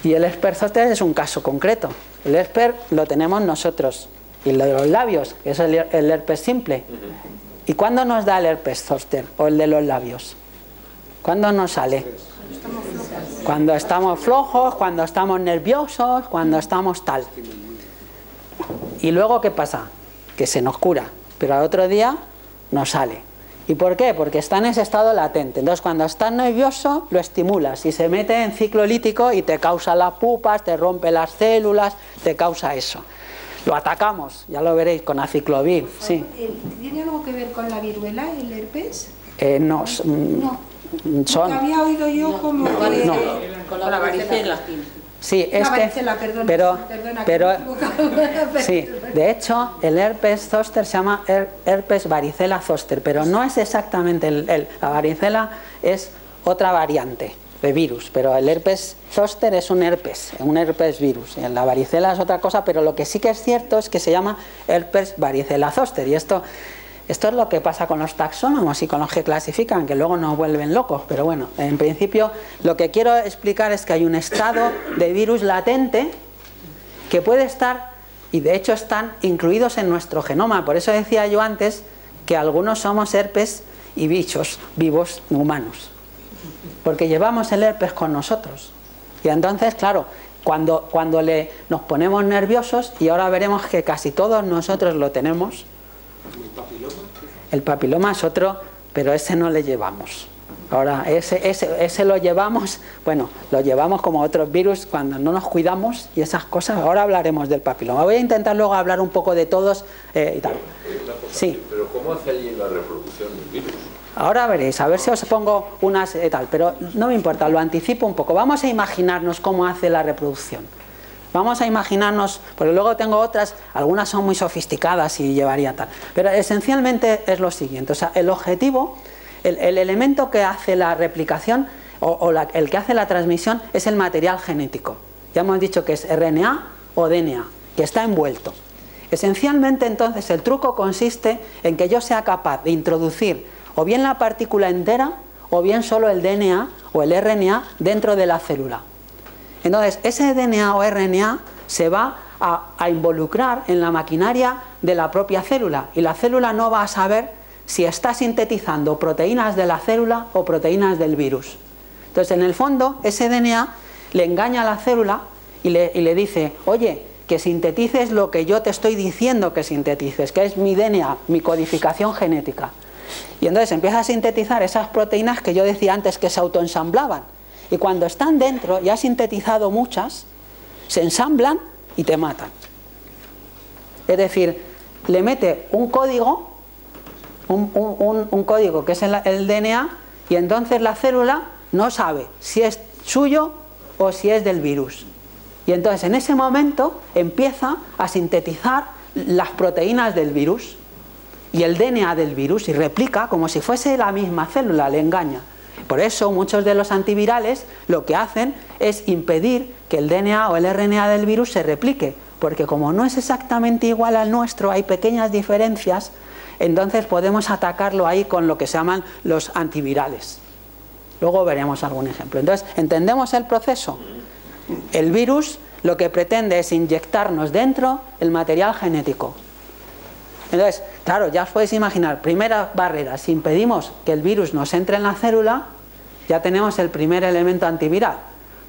Y el herpes zóster es un caso concreto. El herpes lo tenemos nosotros. Y lo de los labios, que es el, el herpes simple. ¿Y cuándo nos da el herpes zóster o el de los labios? ¿Cuándo nos sale? Cuando estamos flojos, cuando estamos nerviosos, cuando estamos tal. Y luego, ¿qué pasa? Que se nos cura, pero al otro día nos sale. ¿Y por qué? Porque está en ese estado latente. Entonces, cuando estás nervioso, lo estimulas y se mete en ciclo lítico y te causa las pupas, te rompe las células, te causa eso. Lo atacamos, ya lo veréis con aciclovir, sí. Eh, ¿Tiene algo que ver con la viruela, el herpes? Eh, no, s- mm, No. son, había oído yo como que... No. Con la varicela. Sí, este, varicela, perdona, pero, perdona, que pero, sí, de hecho, el herpes zóster se llama her- herpes varicela zóster, pero no es exactamente el, el- la varicela es otra variante de virus, pero el herpes zóster es un herpes, un herpes virus, y la varicela es otra cosa, pero lo que sí que es cierto es que se llama herpes varicela zóster y esto esto es lo que pasa con los taxónomos y con los que clasifican, que luego nos vuelven locos. Pero bueno, en principio lo que quiero explicar es que hay un estado de virus latente que puede estar, y de hecho están incluidos en nuestro genoma. Por eso decía yo antes que algunos somos herpes y bichos vivos humanos. Porque llevamos el herpes con nosotros. Y entonces, claro, cuando, cuando le, nos ponemos nerviosos, y ahora veremos que casi todos nosotros lo tenemos, el papiloma es otro, pero ese no le llevamos. Ahora, ese, ese, ese lo llevamos, bueno, lo llevamos como otros virus cuando no nos cuidamos y esas cosas. Ahora hablaremos del papiloma. Voy a intentar luego hablar un poco de todos eh, y tal. Sí. Pero ¿cómo hace allí la reproducción del virus? Ahora veréis, a ver si os pongo unas eh, tal, pero no me importa, lo anticipo un poco. Vamos a imaginarnos cómo hace la reproducción. Vamos a imaginarnos, porque luego tengo otras, algunas son muy sofisticadas y llevaría tal. Pero esencialmente es lo siguiente, o sea, el objetivo, el, el elemento que hace la replicación o, o la- el que hace la transmisión es el material genético. Ya hemos dicho que es RNA o DNA, que está envuelto. Esencialmente entonces el truco consiste en que yo sea capaz de introducir o bien la partícula entera o bien solo el DNA o el RNA dentro de la célula. Entonces ese DNA o RNA se va a, involucrar en la maquinaria de la propia célula y la célula no va a saber si está sintetizando proteínas de la célula o proteínas del virus. Entonces, en el fondo, ese DNA le engaña a la célula y le, y le dice, oye, que sintetices lo que yo te estoy diciendo que sintetices, que es mi DNA, mi codificación genética. Y entonces empieza a sintetizar esas proteínas que yo decía antes que se autoensamblaban. Y cuando están dentro, ya has sintetizado muchas, se ensamblan y te matan. Es decir, le mete un código, un código que es el, el DNA, y entonces la célula no sabe si es suyo o si es del virus. Y entonces en ese momento empieza a sintetizar las proteínas del virus y el DNA del virus y replica como si fuese la misma célula, le engaña. Por eso muchos de los antivirales lo que hacen es impedir que el DNA o el RNA del virus se replique, porque como no es exactamente igual al nuestro, hay pequeñas diferencias, entonces podemos atacarlo ahí con lo que se llaman los antivirales. Luego veremos algún ejemplo. Entonces, ¿entendemos el proceso? El virus lo que pretende es inyectarnos dentro el material genético. Entonces, claro, ya os podéis imaginar, primera barrera, si impedimos que el virus nos entre en la célula, ya tenemos el primer elemento antiviral.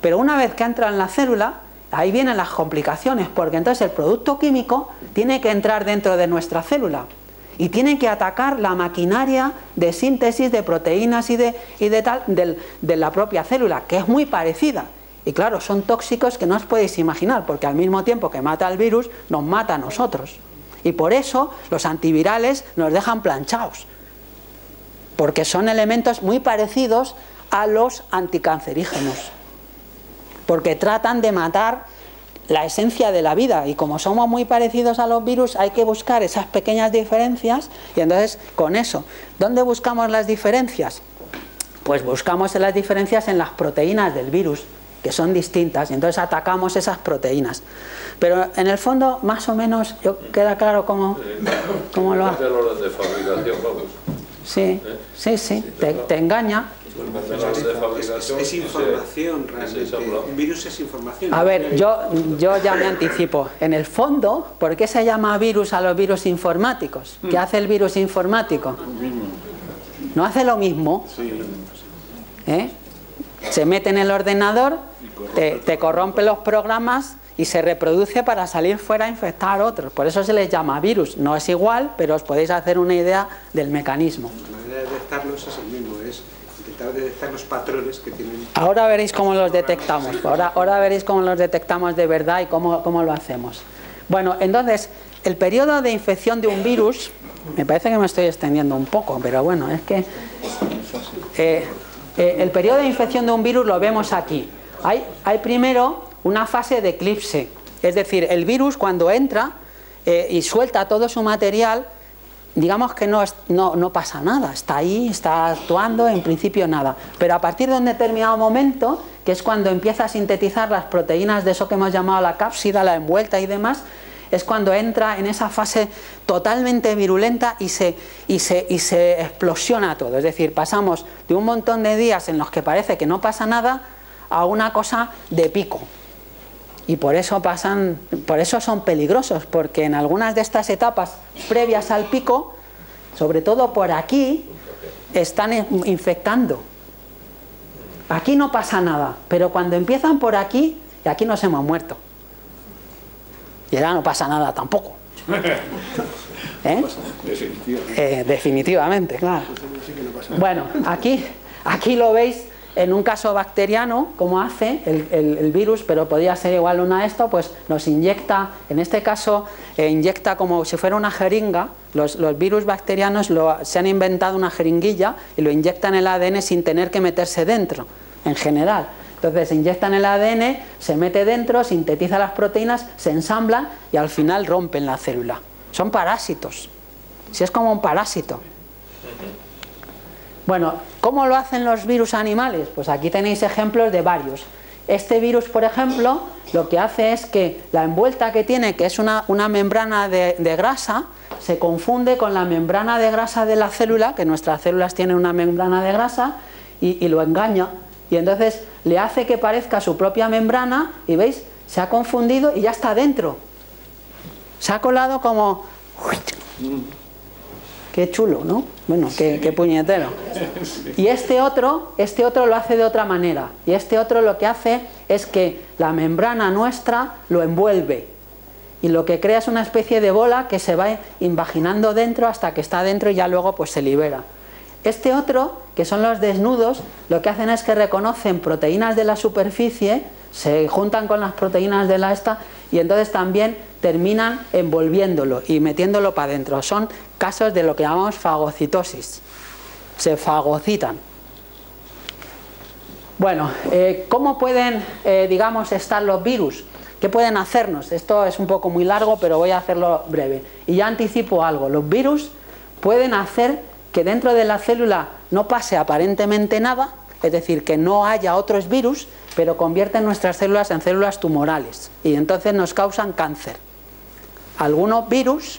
Pero una vez que entra en la célula, ahí vienen las complicaciones, porque entonces el producto químico tiene que entrar dentro de nuestra célula y tiene que atacar la maquinaria de síntesis de proteínas y de, y de tal de la propia célula, que es muy parecida. Y claro, son tóxicos que no os podéis imaginar, porque al mismo tiempo que mata al virus, nos mata a nosotros. Y por eso los antivirales nos dejan planchados, porque son elementos muy parecidos a los anticancerígenos, porque tratan de matar la esencia de la vida y como somos muy parecidos a los virus hay que buscar esas pequeñas diferencias y entonces con eso, ¿dónde buscamos las diferencias? Pues buscamos las diferencias en las proteínas del virus, que son distintas, y entonces atacamos esas proteínas. Pero en el fondo, más o menos, yo- queda claro cómo, cómo lo hace. vamos. Sí, sí, sí, te, te engaña. Es, información realmente. Un virus es información. A ver, yo, yo ya me anticipo. En el fondo, ¿por qué se llama virus a los virus informáticos? ¿Qué hace el virus informático? No hace lo mismo. ¿eh? Se mete en el ordenador, te, te corrompe los programas y se reproduce para salir fuera a infectar a otros. Por eso se les llama virus. No es igual, pero os podéis hacer una idea del mecanismo. La manera de detectarlos es el mismo, es intentar detectar los patrones que tienen. Ahora veréis cómo los detectamos. Ahora, ahora veréis cómo los detectamos de verdad y cómo, cómo lo hacemos. Bueno, entonces, el periodo de infección de un virus, me parece que me estoy extendiendo un poco, pero bueno, es que eh, eh, el periodo de infección de un virus lo vemos aquí. Hay, hay primero una fase de eclipse, es decir, el virus cuando entra eh, y suelta todo su material, digamos que no, no, no pasa nada, está ahí, está actuando, en principio nada. Pero a partir de un determinado momento, que es cuando empieza a sintetizar las proteínas de eso que hemos llamado la cápsida, la envuelta y demás, es cuando entra en esa fase totalmente virulenta y se, y, se, y se explosiona todo. Es decir, pasamos de un montón de días en los que parece que no pasa nada a una cosa de pico. Y por eso pasan, por eso son peligrosos, porque en algunas de estas etapas previas al pico, sobre todo por aquí, están in- infectando. Aquí no pasa nada, pero cuando empiezan por aquí, y aquí nos hemos muerto. Y ahora no pasa nada tampoco. ¿Eh? Definitivamente. Eh, definitivamente, claro. Bueno, aquí, Aquí lo veis en un caso bacteriano, como hace el, virus, pero podría ser igual una de esto, pues nos inyecta, en este caso, eh, inyecta como si fuera una jeringa. Los, virus bacterianos lo- se han inventado una jeringuilla y lo inyectan el ADN sin tener que meterse dentro, en general. Entonces inyectan el ADN, se mete dentro, sintetiza las proteínas, se ensamblan y al final rompen la célula. Son parásitos. Si es como un parásito. Bueno, ¿cómo lo hacen los virus animales? Pues aquí tenéis ejemplos de varios. Este virus, por ejemplo, lo que hace es que la envuelta que tiene, que es una, membrana de, de grasa, se confunde con la membrana de grasa de la célula, que nuestras células tienen una membrana de grasa, y, y lo engaña. Y entonces le hace que parezca su propia membrana, y veis, se ha confundido y ya está dentro. Se ha colado como... Qué chulo, ¿no? Bueno, qué, qué puñetero. Y este otro, este otro lo hace de otra manera. Y este otro lo que hace es que la membrana nuestra lo envuelve. Y lo que crea es una especie de bola que se va invaginando dentro hasta que está dentro y ya luego pues se libera. Este otro, que son los desnudos, lo que hacen es que reconocen proteínas de la superficie, se juntan con las proteínas de la esta y entonces también terminan envolviéndolo y metiéndolo para adentro. Son casos de lo que llamamos fagocitosis. Se fagocitan. Bueno, eh, ¿cómo pueden, eh, digamos, estar los virus? ¿Qué pueden hacernos? Esto es un poco muy largo, pero voy a hacerlo breve. Y ya anticipo algo. Los virus pueden hacer que dentro de la célula no pase aparentemente nada, es decir, que no haya otros virus, pero convierten nuestras células en células tumorales y entonces nos causan cáncer. Algunos virus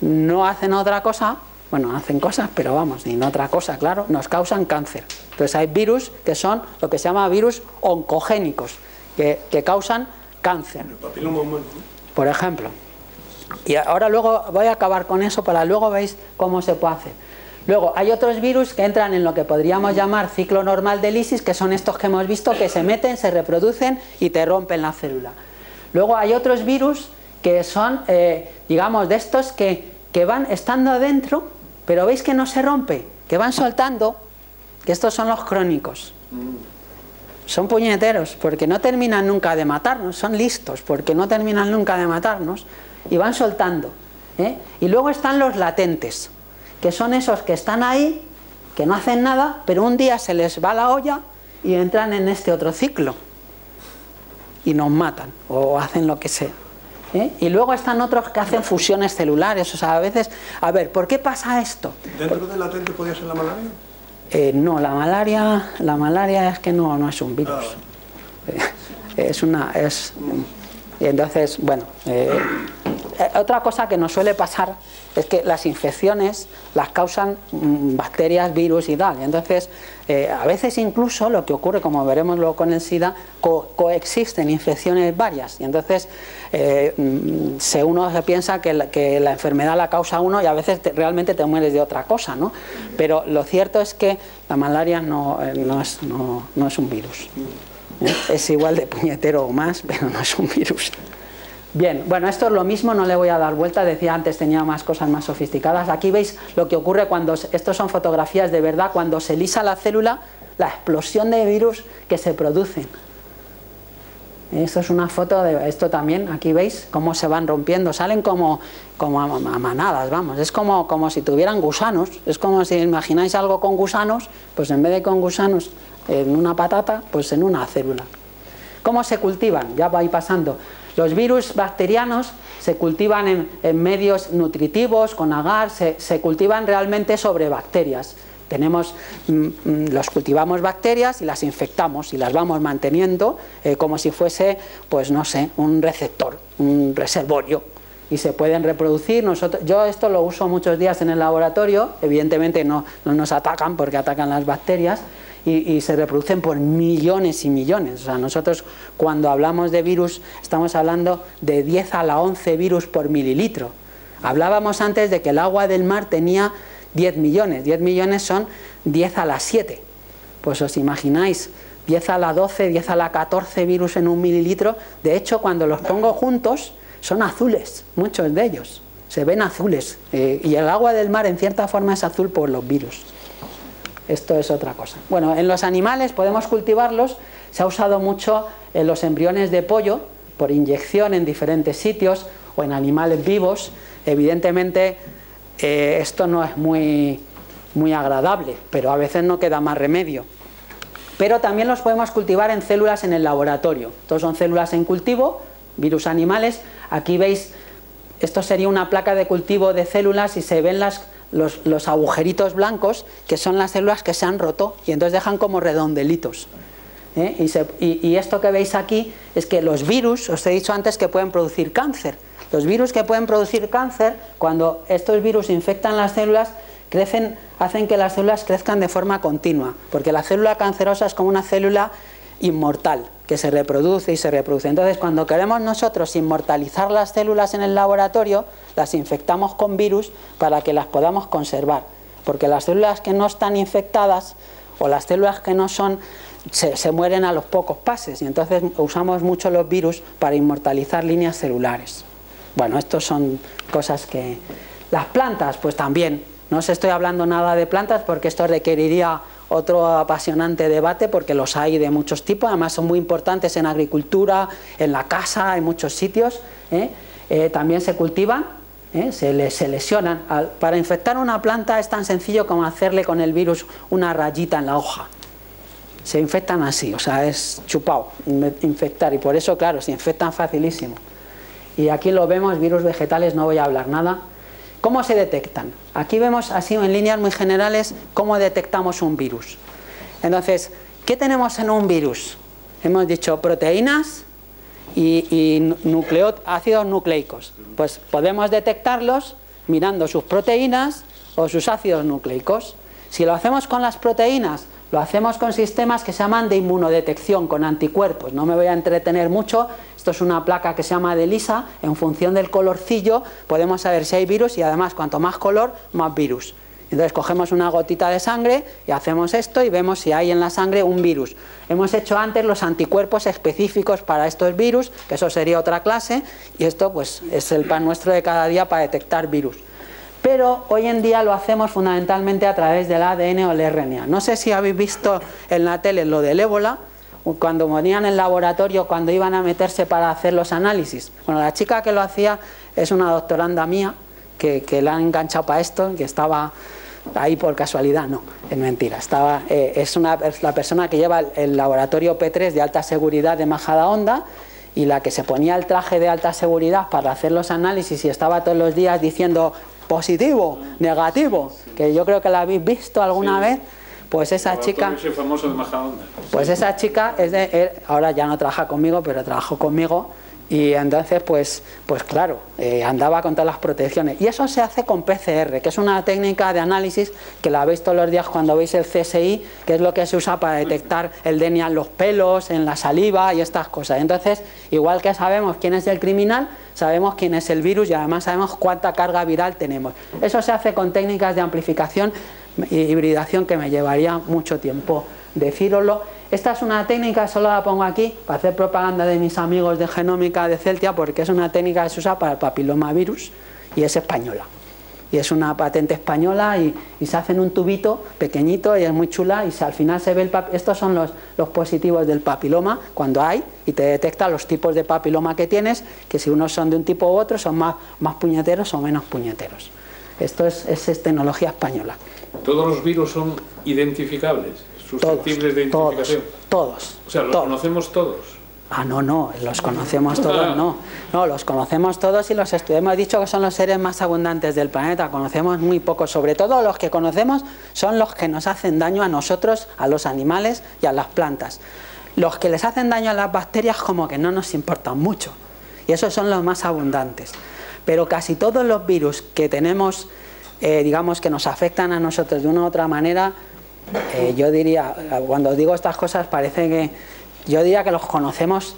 no hacen otra cosa, bueno, hacen cosas, pero vamos, ni otra cosa, claro, nos causan cáncer. Entonces hay virus que son lo que se llama virus oncogénicos, que, que causan cáncer, El por ejemplo. Y ahora luego voy a acabar con eso para luego veis cómo se puede hacer. Luego hay otros virus que entran en lo que podríamos llamar ciclo normal de lisis, que son estos que hemos visto que se meten, se reproducen y te rompen la célula. Luego hay otros virus que son, eh, digamos, de estos que, que van estando adentro, pero veis que no se rompe, que van soltando, que estos son los crónicos. Son puñeteros, porque no terminan nunca de matarnos, son listos, porque no terminan nunca de matarnos, y van soltando. ¿eh? Y luego están los latentes, que son esos que están ahí, que no hacen nada, pero un día se les va la olla y entran en este otro ciclo. Y nos matan, o hacen lo que sea. ¿Eh? Y luego están otros que hacen fusiones celulares, o sea, a veces, a ver, ¿por qué pasa esto? ¿Dentro del latente podía ser la malaria? Eh, no, la malaria, la malaria es que no, no es un virus. Eh, Es una, es, y entonces, bueno, eh, otra cosa que nos suele pasar es que las infecciones las causan mm, bacterias, virus y tal. Entonces, eh, a veces incluso lo que ocurre, como veremos luego con el SIDA, co- coexisten infecciones varias. Y entonces, eh, mm, se uno se piensa que la, enfermedad la causa uno y a veces te- realmente te mueres de otra cosa, ¿no? Pero lo cierto es que la malaria no, eh, es, no- es un virus. Es igual de puñetero o más, pero no es un virus. Bien, bueno, esto es lo mismo, no le voy a dar vuelta, decía antes tenía más cosas más sofisticadas. Aquí veis lo que ocurre cuando, estos son fotografías de verdad, cuando se lisa la célula, la explosión de virus que se producen. Esto es una foto de esto también, aquí veis cómo se van rompiendo, salen como, como a, manadas, vamos, es como, como si tuvieran gusanos, es como si imagináis algo con gusanos, pues en vez de con gusanos en una patata, pues en una célula. ¿Cómo se cultivan? Ya va ahí pasando. Los virus bacterianos se cultivan en, medios nutritivos, con agar, se, cultivan realmente sobre bacterias. Tenemos, mm, mm, los cultivamos bacterias y las infectamos y las vamos manteniendo eh, como si fuese, pues no sé, un receptor, un reservorio y se pueden reproducir. Nosotros, yo esto lo uso muchos días en el laboratorio, evidentemente no nos atacan porque atacan las bacterias y, se reproducen por millones y millones. O sea, nosotros cuando hablamos de virus estamos hablando de 10 a la 11 virus por mililitro. Hablábamos antes de que el agua del mar tenía 10 millones, 10 millones son 10 a la 7. Pues os imagináis, 10 a la 12, 10 a la 14 virus en un mililitro. De hecho, cuando los pongo juntos, son azules, muchos de ellos. Se ven azules. eh, y el agua del mar, en cierta forma, es azul por los virus. Esto es otra cosa. Bueno, en los animales podemos cultivarlos. Se ha usado mucho en los embriones de pollo por inyección en diferentes sitios o en animales vivos. Evidentemente eh, esto no es muy, muy agradable, pero a veces no queda más remedio. Pero también los podemos cultivar en células en el laboratorio. Estos son células en cultivo, virus animales. Aquí veis, esto sería una placa de cultivo de células y se ven las, los, los agujeritos blancos, que son las células que se han roto y entonces dejan como redondelitos. ¿eh? Y, y esto que veis aquí es que los virus, os he dicho antes que pueden producir cáncer. Los virus que pueden producir cáncer, cuando estos virus infectan las células, crecen, hacen que las células crezcan de forma continua, porque la célula cancerosa es como una célula inmortal, que se reproduce y se reproduce. Entonces, cuando queremos nosotros inmortalizar las células en el laboratorio, las infectamos con virus para que las podamos conservar, porque las células que no están infectadas o las células que no son se, mueren a los pocos pases y entonces usamos mucho los virus para inmortalizar líneas celulares. Bueno, estos son cosas que... Las plantas, pues también. No os estoy hablando nada de plantas porque esto requeriría otro apasionante debate porque los hay de muchos tipos, además son muy importantes en agricultura, en la casa, en muchos sitios. ¿eh? Eh, también se cultivan, ¿eh? se, le- se lesionan. Para infectar una planta es tan sencillo como hacerle con el virus una rayita en la hoja se infectan así, o sea, es chupado infectar y por eso, claro, se infectan facilísimo. Y aquí lo vemos, virus vegetales, no voy a hablar nada. ¿Cómo se detectan? Aquí vemos así en líneas muy generales cómo detectamos un virus. Entonces, ¿qué tenemos en un virus? Hemos dicho proteínas y, ácidos nucleicos. Pues podemos detectarlos mirando sus proteínas o sus ácidos nucleicos. Si lo hacemos con las proteínas, lo hacemos con sistemas que se llaman de inmunodetección, con anticuerpos. No me voy a entretener mucho, esto es una placa que se llama de ELISA, en función del colorcillo podemos saber si hay virus y además cuanto más color, más virus. Entonces cogemos una gotita de sangre y hacemos esto y vemos si hay en la sangre un virus. Hemos hecho antes los anticuerpos específicos para estos virus, que eso sería otra clase, y esto pues es el pan nuestro de cada día para detectar virus. Pero hoy en día lo hacemos fundamentalmente a través del ADN o el RNA. No sé si habéis visto en la tele lo del ébola, cuando morían en laboratorio, cuando iban a meterse para hacer los análisis. Bueno, la chica que lo hacía es una doctoranda mía, que, la han enganchado para esto, que estaba ahí por casualidad, no, es mentira. Estaba, eh, es, una, la persona que lleva el, el laboratorio P3 de alta seguridad de Majada Honda y la que se ponía el traje de alta seguridad para hacer los análisis y estaba todos los días diciendo positivo, negativo, que yo creo que la habéis visto alguna Sí. vez, pues esa chica... Famoso de Majadahonda. Pues esa chica es de, eh, ahora ya no trabaja conmigo, pero trabajó conmigo y entonces pues, pues claro, eh, andaba con todas las protecciones. Y eso se hace con PCR, que es una técnica de análisis que la veis todos los días cuando veis el CSI, que es lo que se usa para detectar el DNA en los pelos, en la saliva y estas cosas. Entonces, igual que sabemos quién es el criminal, sabemos quién es el virus y además sabemos cuánta carga viral tenemos. Eso se hace con técnicas de amplificación y hibridación que me llevaría mucho tiempo decíroslo. Esta es una técnica, solo la pongo aquí para hacer propaganda de mis amigos de genómica de Celtia, porque es una técnica que se usa para el papilomavirus y es española. Y es una patente española y, y se hace en un tubito pequeñito y es muy chula y se- al final se ve el pap- estos son los, los positivos del papiloma cuando hay y te detecta los tipos de papiloma que tienes, que si unos son de un tipo u otro son más, más puñeteros o menos puñeteros. Esto es, es- tecnología española. Todos los virus son identificables, susceptibles de todos, identificación. todos. O sea, los todos. conocemos todos. Ah, no, no, los conocemos todos, no. No, los conocemos todos y los estudiamos. Hemos dicho que son los seres más abundantes del planeta. Conocemos muy pocos. Sobre todo los que conocemos son los que nos hacen daño a nosotros, a los animales y a las plantas. Los que les hacen daño a las bacterias como que no nos importan mucho. Y esos son los más abundantes. Pero casi todos los virus que tenemos, eh, digamos, que nos afectan a nosotros de una u otra manera, eh, yo diría, cuando digo estas cosas parece que yo diría que los conocemos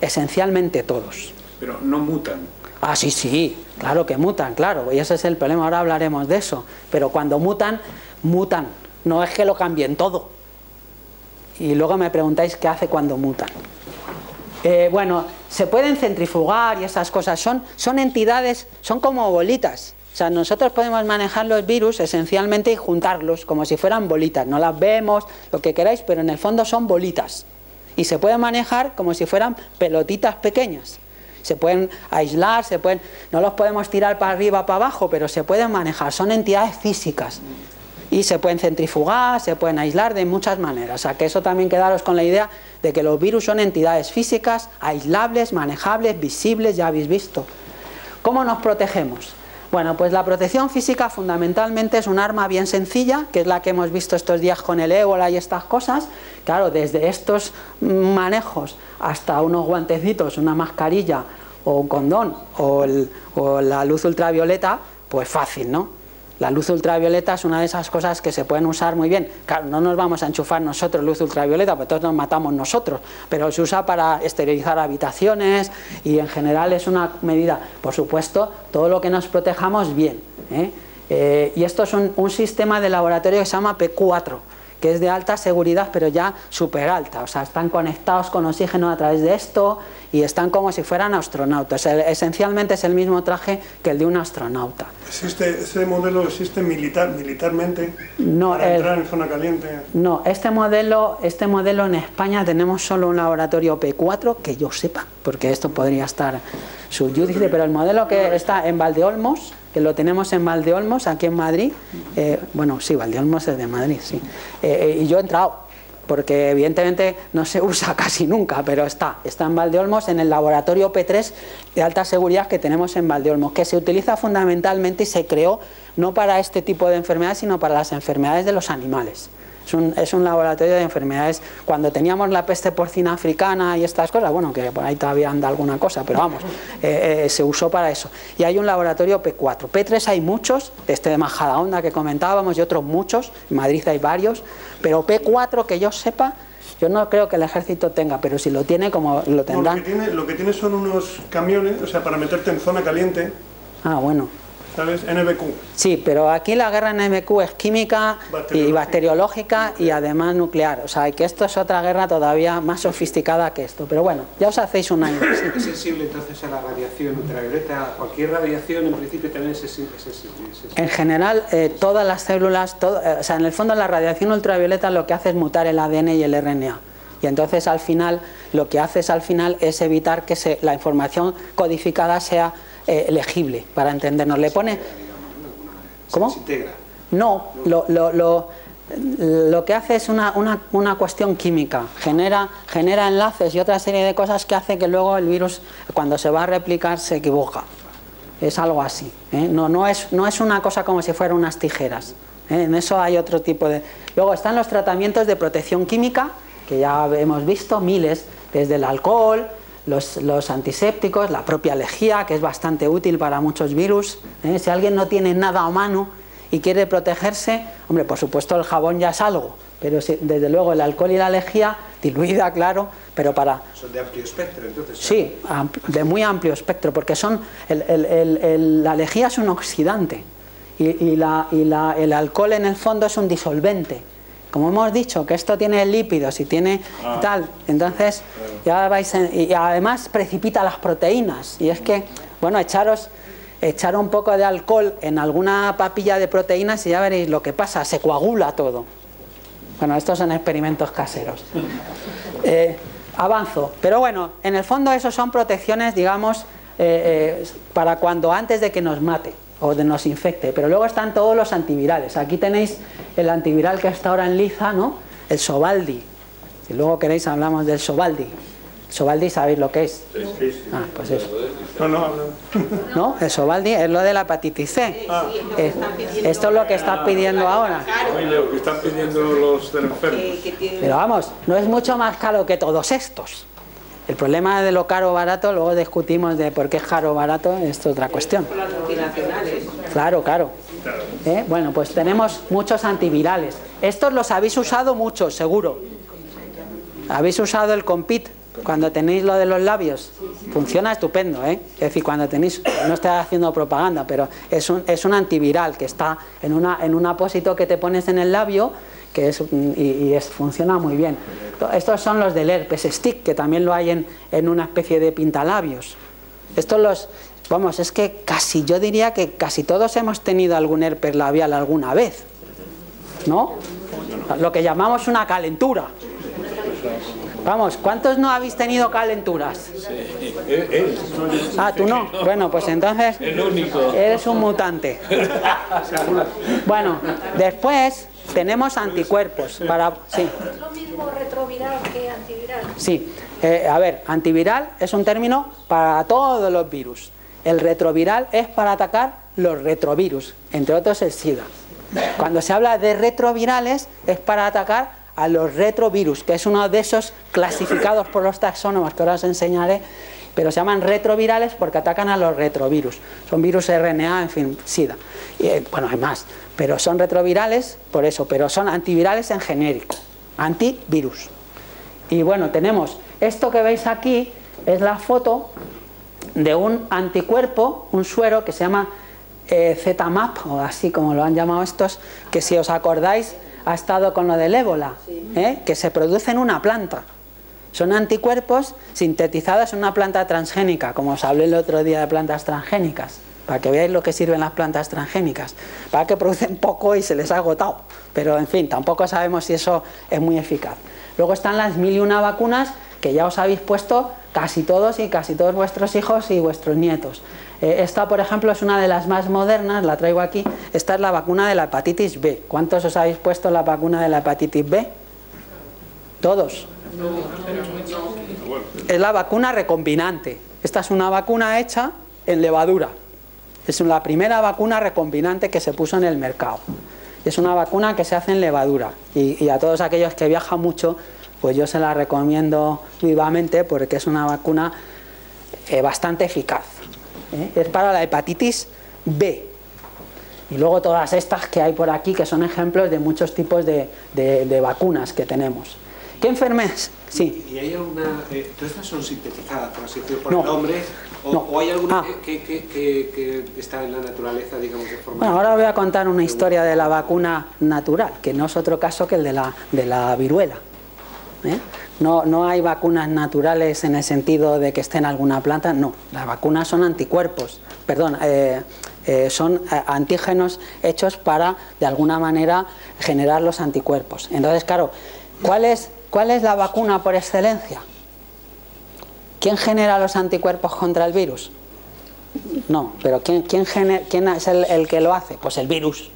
esencialmente todos. Pero no mutan. Ah, sí, sí, claro que mutan, claro, y ese es el problema, ahora hablaremos de eso. Pero cuando mutan, mutan, no es que lo cambien todo. Y luego me preguntáis qué hace cuando mutan. Eh, bueno, se pueden centrifugar y esas cosas, son, son entidades, son como bolitas. O sea, nosotros podemos manejar los virus esencialmente y juntarlos como si fueran bolitas. No las vemos, lo que queráis, pero en el fondo son bolitas. Y se pueden manejar como si fueran pelotitas pequeñas. Se pueden aislar, se pueden, no los podemos tirar para arriba, para abajo, pero se pueden manejar. Son entidades físicas. Y se pueden centrifugar, se pueden aislar de muchas maneras. O sea, que eso también quedaros con la idea de que los virus son entidades físicas, aislables, manejables, visibles, ya habéis visto. ¿Cómo nos protegemos? Bueno, pues la protección física fundamentalmente es un arma bien sencilla, que es la que hemos visto estos días con el ébola y estas cosas. Claro, desde estos manejos hasta unos guantecitos, una mascarilla o un condón o, el- o la luz ultravioleta, pues fácil, ¿no? La luz ultravioleta es una de esas cosas que se pueden usar muy bien. Claro, no nos vamos a enchufar nosotros luz ultravioleta, porque todos nos matamos nosotros, pero se usa para esterilizar habitaciones y en general es una medida, por supuesto, todo lo que nos protejamos bien. ¿eh? Eh, y esto es un, un sistema de laboratorio que se llama P4, que es de alta seguridad, pero ya súper alta. O sea, están conectados con oxígeno a través de esto y están como si fueran astronautas. Esencialmente es el mismo traje que el de un astronauta. Existe, ese modelo existe militar, militarmente No, para el- entrar en zona caliente. No, este modelo, este modelo en España tenemos solo un laboratorio P4 que yo sepa, porque esto podría estar subyúdice, pero el modelo que está en Valdeolmos, que lo tenemos en Valdeolmos, aquí en Madrid, eh, bueno, sí, Valdeolmos es de Madrid, sí, Eh, eh, y yo he entrado, porque evidentemente no se usa casi nunca, pero está, está en Valdeolmos en el laboratorio P3 de alta seguridad que tenemos en Valdeolmos, que se utiliza fundamentalmente y se creó no para este tipo de enfermedades, sino para las enfermedades de los animales. Es un, es un laboratorio de enfermedades. Cuando teníamos la peste porcina africana y estas cosas, bueno, que por ahí todavía anda alguna cosa, pero vamos, eh, eh, se usó para eso. Y hay un laboratorio P4. P3 hay muchos, este de Majadahonda que comentábamos y otros muchos, en Madrid hay varios, pero P4 que yo sepa, yo no creo que el ejército tenga, pero si lo tiene, como lo No, lo, tendrán. que tiene, lo que tiene son unos camiones, o sea, para meterte en zona caliente, Ah, bueno. ¿Sabes? NBQ. Sí, pero aquí la guerra en MQ es química y Bacteriológica. y además nuclear. O sea, que esto es otra guerra todavía más sofisticada que esto. Pero bueno, ya os hacéis un año. sí. ¿Es sensible entonces a la radiación ultravioleta? Cualquier radiación en principio también es sensi- es sensible. es sensible. En general, eh, todas las células, todo- eh, o sea, en el fondo la radiación ultravioleta lo que hace es mutar el ADN y el RNA. Y entonces al final, lo que haces al final es evitar que se- la información codificada sea eh, legible, para entendernos. Le pone... ¿Cómo? No, lo, lo, lo, lo que hace es una, una, una cuestión química, genera, genera enlaces y otra serie de cosas que hace que luego el virus, cuando se va a replicar, se equivoca. Es algo así. ¿eh? No, no, es, no es una cosa como si fueran unas tijeras. ¿eh? En eso hay otro tipo de... Luego están los tratamientos de protección química, que ya hemos visto, miles, desde el alcohol, los, los antisépticos, la propia lejía, que es bastante útil para muchos virus. ¿eh? Si alguien no tiene nada a mano y quiere protegerse, hombre, por supuesto el jabón ya es algo, pero si- desde luego el alcohol y la lejía, diluida, claro, pero para... Son de amplio espectro, entonces. Sí, de muy amplio espectro, porque son el- el- el- el- la lejía es un oxidante y, y la- y la- el alcohol en el fondo es un disolvente. Como hemos dicho, que esto tiene lípidos y tiene tal, entonces ya vais en- y además precipita las proteínas. Y es que, bueno, echaros, echar un poco de alcohol en alguna papilla de proteínas y ya veréis lo que pasa, se coagula todo. Bueno, estos son experimentos caseros. Eh, avanzo. Pero bueno, en el fondo esos son protecciones, digamos, eh, eh, para cuando antes de que nos mate o de nos infecte. Pero luego están todos los antivirales. Aquí tenéis el antiviral que está ahora en liza, ¿no? El Sovaldi. Si luego queréis hablamos del Sovaldi. Sovaldi sabéis lo que es. Ah, pues eso. No, no, habla. ¿No? El Sovaldi es lo de la hepatitis C. Esto es lo que está pidiendo ahora. Oye, lo que están pidiendo los del enfermo. Pero vamos, no es mucho más caro que todos estos. El problema de lo caro o barato, luego discutimos de por qué es caro o barato, es otra cuestión. Claro, claro. ¿Eh? Bueno, pues tenemos muchos antivirales. Estos los habéis usado muchos, seguro. ¿Habéis usado el Compit cuando tenéis lo de los labios? Funciona estupendo, ¿eh? Es decir, cuando tenéis, no estoy haciendo propaganda, pero es un, es un antiviral que está en, una, en un apósito que te pones en el labio que es, y, y es- funciona muy bien. To- Estos son los del herpes stick, que también lo hay en, en una especie de pintalabios. Estos los, vamos, es que casi, yo diría que casi todos hemos tenido algún herpes labial alguna vez, ¿no? Lo que llamamos una calentura. Vamos, ¿cuántos no habéis tenido calenturas? Él, él, Ah, tú no. Bueno, pues entonces el único. eres un mutante. Bueno, después tenemos anticuerpos para sí. ¿Es lo mismo retroviral que antiviral? Sí, Eh, a ver, antiviral es un término para todos los virus. El retroviral es para atacar los retrovirus, entre otros el SIDA. Cuando se habla de retrovirales es para atacar a los retrovirus, que es uno de esos clasificados por los taxónomos que ahora os enseñaré, pero se llaman retrovirales porque atacan a los retrovirus. Son virus RNA, en fin, SIDA. Eh, bueno, hay más, pero son retrovirales por eso, pero son antivirales en genérico, antivirus. Y bueno, tenemos esto que veis aquí, es la foto de un anticuerpo, un suero que se llama eh, ZMAP, o así como lo han llamado estos, que si os acordáis ha estado con lo del ébola, ¿eh? que se produce en una planta. Son anticuerpos sintetizados en una planta transgénica, como os hablé el otro día de plantas transgénicas, para que veáis lo que sirven las plantas transgénicas, para que producen poco y se les ha agotado, pero en fin, tampoco sabemos si eso es muy eficaz. Luego están las mil y una vacunas que ya os habéis puesto casi todos y casi todos vuestros hijos y vuestros nietos. Eh, esta, por ejemplo, es una de las más modernas, la traigo aquí. Esta es la vacuna de la hepatitis B. ¿Cuántos os habéis puesto la vacuna de la hepatitis B? Todos. Es la vacuna recombinante. Esta es una vacuna hecha en levadura. Es la primera vacuna recombinante que se puso en el mercado. Es una vacuna que se hace en levadura. Y, a todos aquellos que viajan mucho, pues yo se la recomiendo vivamente porque es una vacuna eh, bastante eficaz. ¿Eh? Es para la hepatitis B. Y luego todas estas que hay por aquí, que son ejemplos de muchos tipos de, de- de vacunas que tenemos. ¿Qué enfermedades? Sí. ¿Y hay alguna.? eh, ¿Todas estas son sintetizadas, por así decirlo, por No. el hombre? O, No. o hay alguna Ah. que, que- que- que está en la naturaleza, digamos, de forma. Bueno, ahora os voy a contar una historia de la vacuna natural, que no es otro caso que el de la, de la viruela. ¿eh? No, no hay vacunas naturales en el sentido de que esté en alguna planta, no. Las vacunas son anticuerpos, perdón, eh, eh, son eh, antígenos hechos para, de alguna manera, generar los anticuerpos. Entonces, claro, ¿cuál es, cuál es la vacuna por excelencia? ¿Quién genera los anticuerpos contra el virus? No, pero ¿quién, quién, quién es el, el que lo hace? Pues el virus.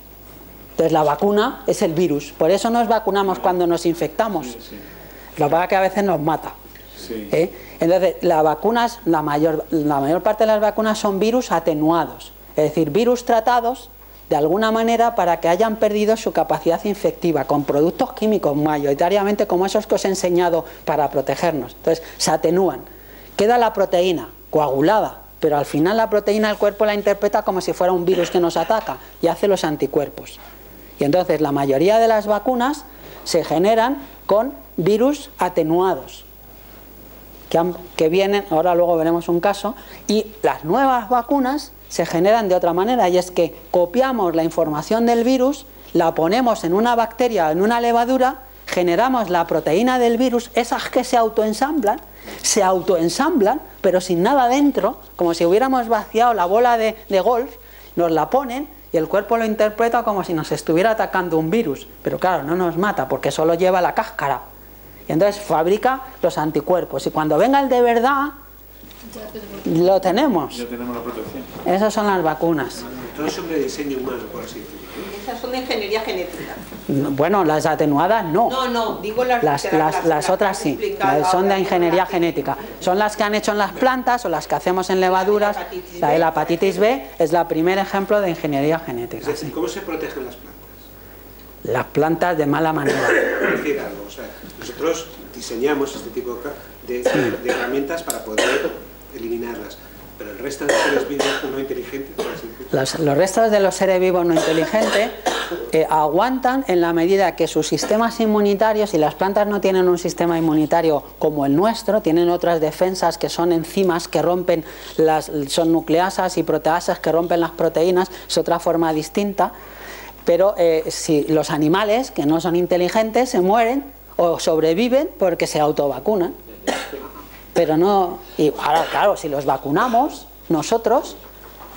Entonces la vacuna es el virus. Por eso nos vacunamos cuando nos infectamos. Lo que pasa es que a veces nos mata. Sí. ¿eh? Entonces, las vacunas, la mayor, la mayor parte de las vacunas son virus atenuados, es decir, virus tratados de alguna manera para que hayan perdido su capacidad infectiva con productos químicos, mayoritariamente como esos que os he enseñado para protegernos. Entonces, se atenúan. Queda la proteína coagulada, pero al final la proteína el cuerpo la interpreta como si fuera un virus que nos ataca y hace los anticuerpos. Y entonces la mayoría de las vacunas se generan con virus atenuados que, han- que vienen, ahora luego veremos un caso, y las nuevas vacunas se generan de otra manera, y es que copiamos la información del virus, la ponemos en una bacteria, en una levadura, generamos la proteína del virus, esas que se autoensamblan, se autoensamblan, pero sin nada dentro, como si hubiéramos vaciado la bola de, de golf, nos la ponen y el cuerpo lo interpreta como si nos estuviera atacando un virus, pero claro, no nos mata porque solo lleva la cáscara. Y entonces fabrica los anticuerpos. Y cuando venga el de verdad, lo tenemos. Ya tenemos la protección. Esas son las vacunas. Todo es sobre diseño humano, por así decirlo. Esas son de ingeniería genética. Bueno, las atenuadas no. No, no, digo las Las, las, las que otras sí, las son de ingeniería genética. Son las que han hecho en las plantas o las que hacemos en levaduras. hepatitis La de la hepatitis B es la primer ejemplo de ingeniería Es genética. decir, ¿cómo se protegen las plantas? Las plantas de mala manera. Nosotros diseñamos este tipo de, herramientas para poder eliminarlas, pero el resto de seres vivos no inteligentes, Los, los restos de los seres vivos no inteligentes eh, aguantan en la medida que sus sistemas inmunitarios, y las plantas no tienen un sistema inmunitario como el nuestro, tienen otras defensas que son enzimas que rompen las, son nucleasas y proteasas que rompen las proteínas, es otra forma distinta. Pero eh, si los animales que no son inteligentes se mueren o sobreviven porque se autovacunan. Pero no, y ahora claro, si los vacunamos, nosotros,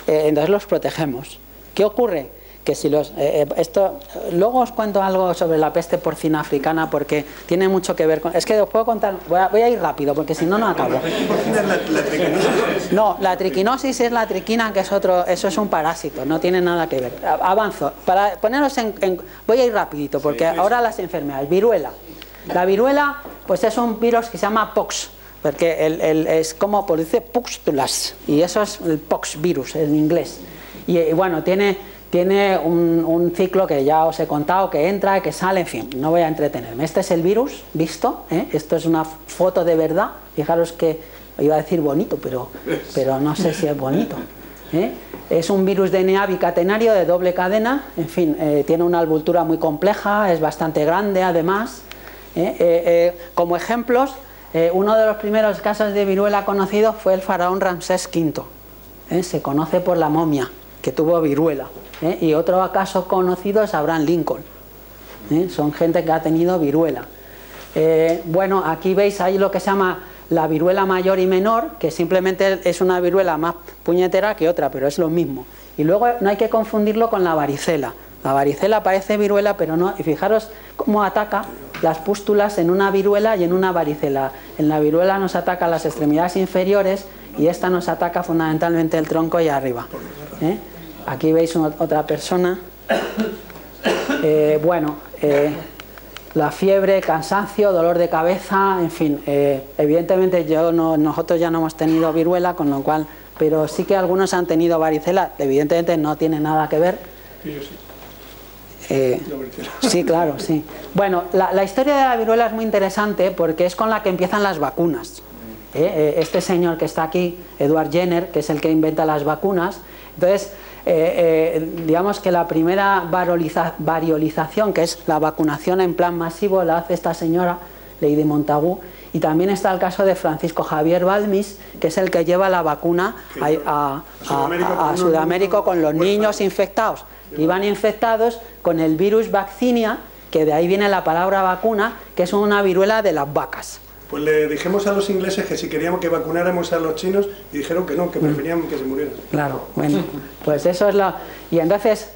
eh, entonces los protegemos. ¿Qué ocurre? Que si los. eh, eh, esto, luego os cuento algo sobre la peste porcina africana porque tiene mucho que ver con. Es que os puedo contar. Voy a, voy a ir rápido porque si no, no acabo. No, la triquinosis es la triquina, que es otro, eso es un parásito, no tiene nada que ver. Avanzo, para poneros en, en- voy a ir rapidito, porque ahora las enfermedades, viruela. La viruela, pues es un virus que se llama pox, porque el, es como produce pustulas, y eso es el pox virus en inglés. Y, y bueno, tiene, tiene un, ciclo que ya os he contado, que entra, que sale, en fin, no voy a entretenerme. Este es el virus, visto, ¿eh? esto es una foto de verdad, fijaros que iba a decir bonito, pero, pero no sé si es bonito. ¿eh? Es un virus DNA bicatenario de doble cadena, en fin, eh, tiene una alvultura muy compleja, es bastante grande además. ¿Eh? Eh, eh, como ejemplos, uno de los primeros casos de viruela conocidos fue el faraón Ramsés V. Se conoce por la momia, que tuvo viruela. Y otro caso conocido es Abraham Lincoln. Son gente que ha tenido viruela. Bueno, aquí veis ahí lo que se llama la viruela mayor y menor, que simplemente es una viruela más puñetera que otra, pero es lo mismo. Y luego no hay que confundirlo con la varicela. La varicela parece viruela, pero no. Y fijaros cómo ataca las pústulas en una viruela y en una varicela. En la viruela nos ataca las extremidades inferiores y esta nos ataca fundamentalmente el tronco y arriba. ¿eh? Aquí veis otra persona. Eh, bueno, eh, la fiebre, cansancio, dolor de cabeza, en fin, eh, evidentemente yo no, nosotros ya no hemos tenido viruela, con lo cual, pero sí que algunos han tenido varicela, evidentemente no tiene nada que ver. Eh. Sí, claro, sí. Bueno, la, la historia de la viruela es muy interesante porque es con la que empiezan las vacunas. ¿eh? Eh, Este señor que está aquí, Edward Jenner, que es el que inventa las vacunas, entonces, eh, digamos que la primera varoliza- variolización, que es la vacunación en plan masivo, la hace esta señora, Lady Montagu, y también está el caso de Francisco Javier Balmis, que es el que lleva la vacuna a, a- Sudamérica a- a con Sudamérica los niños infectados. Iban infectados con el virus vaccinia, que de ahí viene la palabra vacuna, que es una viruela de las vacas. Pues le dijimos a los ingleses que si queríamos que vacunáramos a los chinos y dijeron que no, que preferían que se murieran. Claro, bueno, pues eso es la... Y entonces,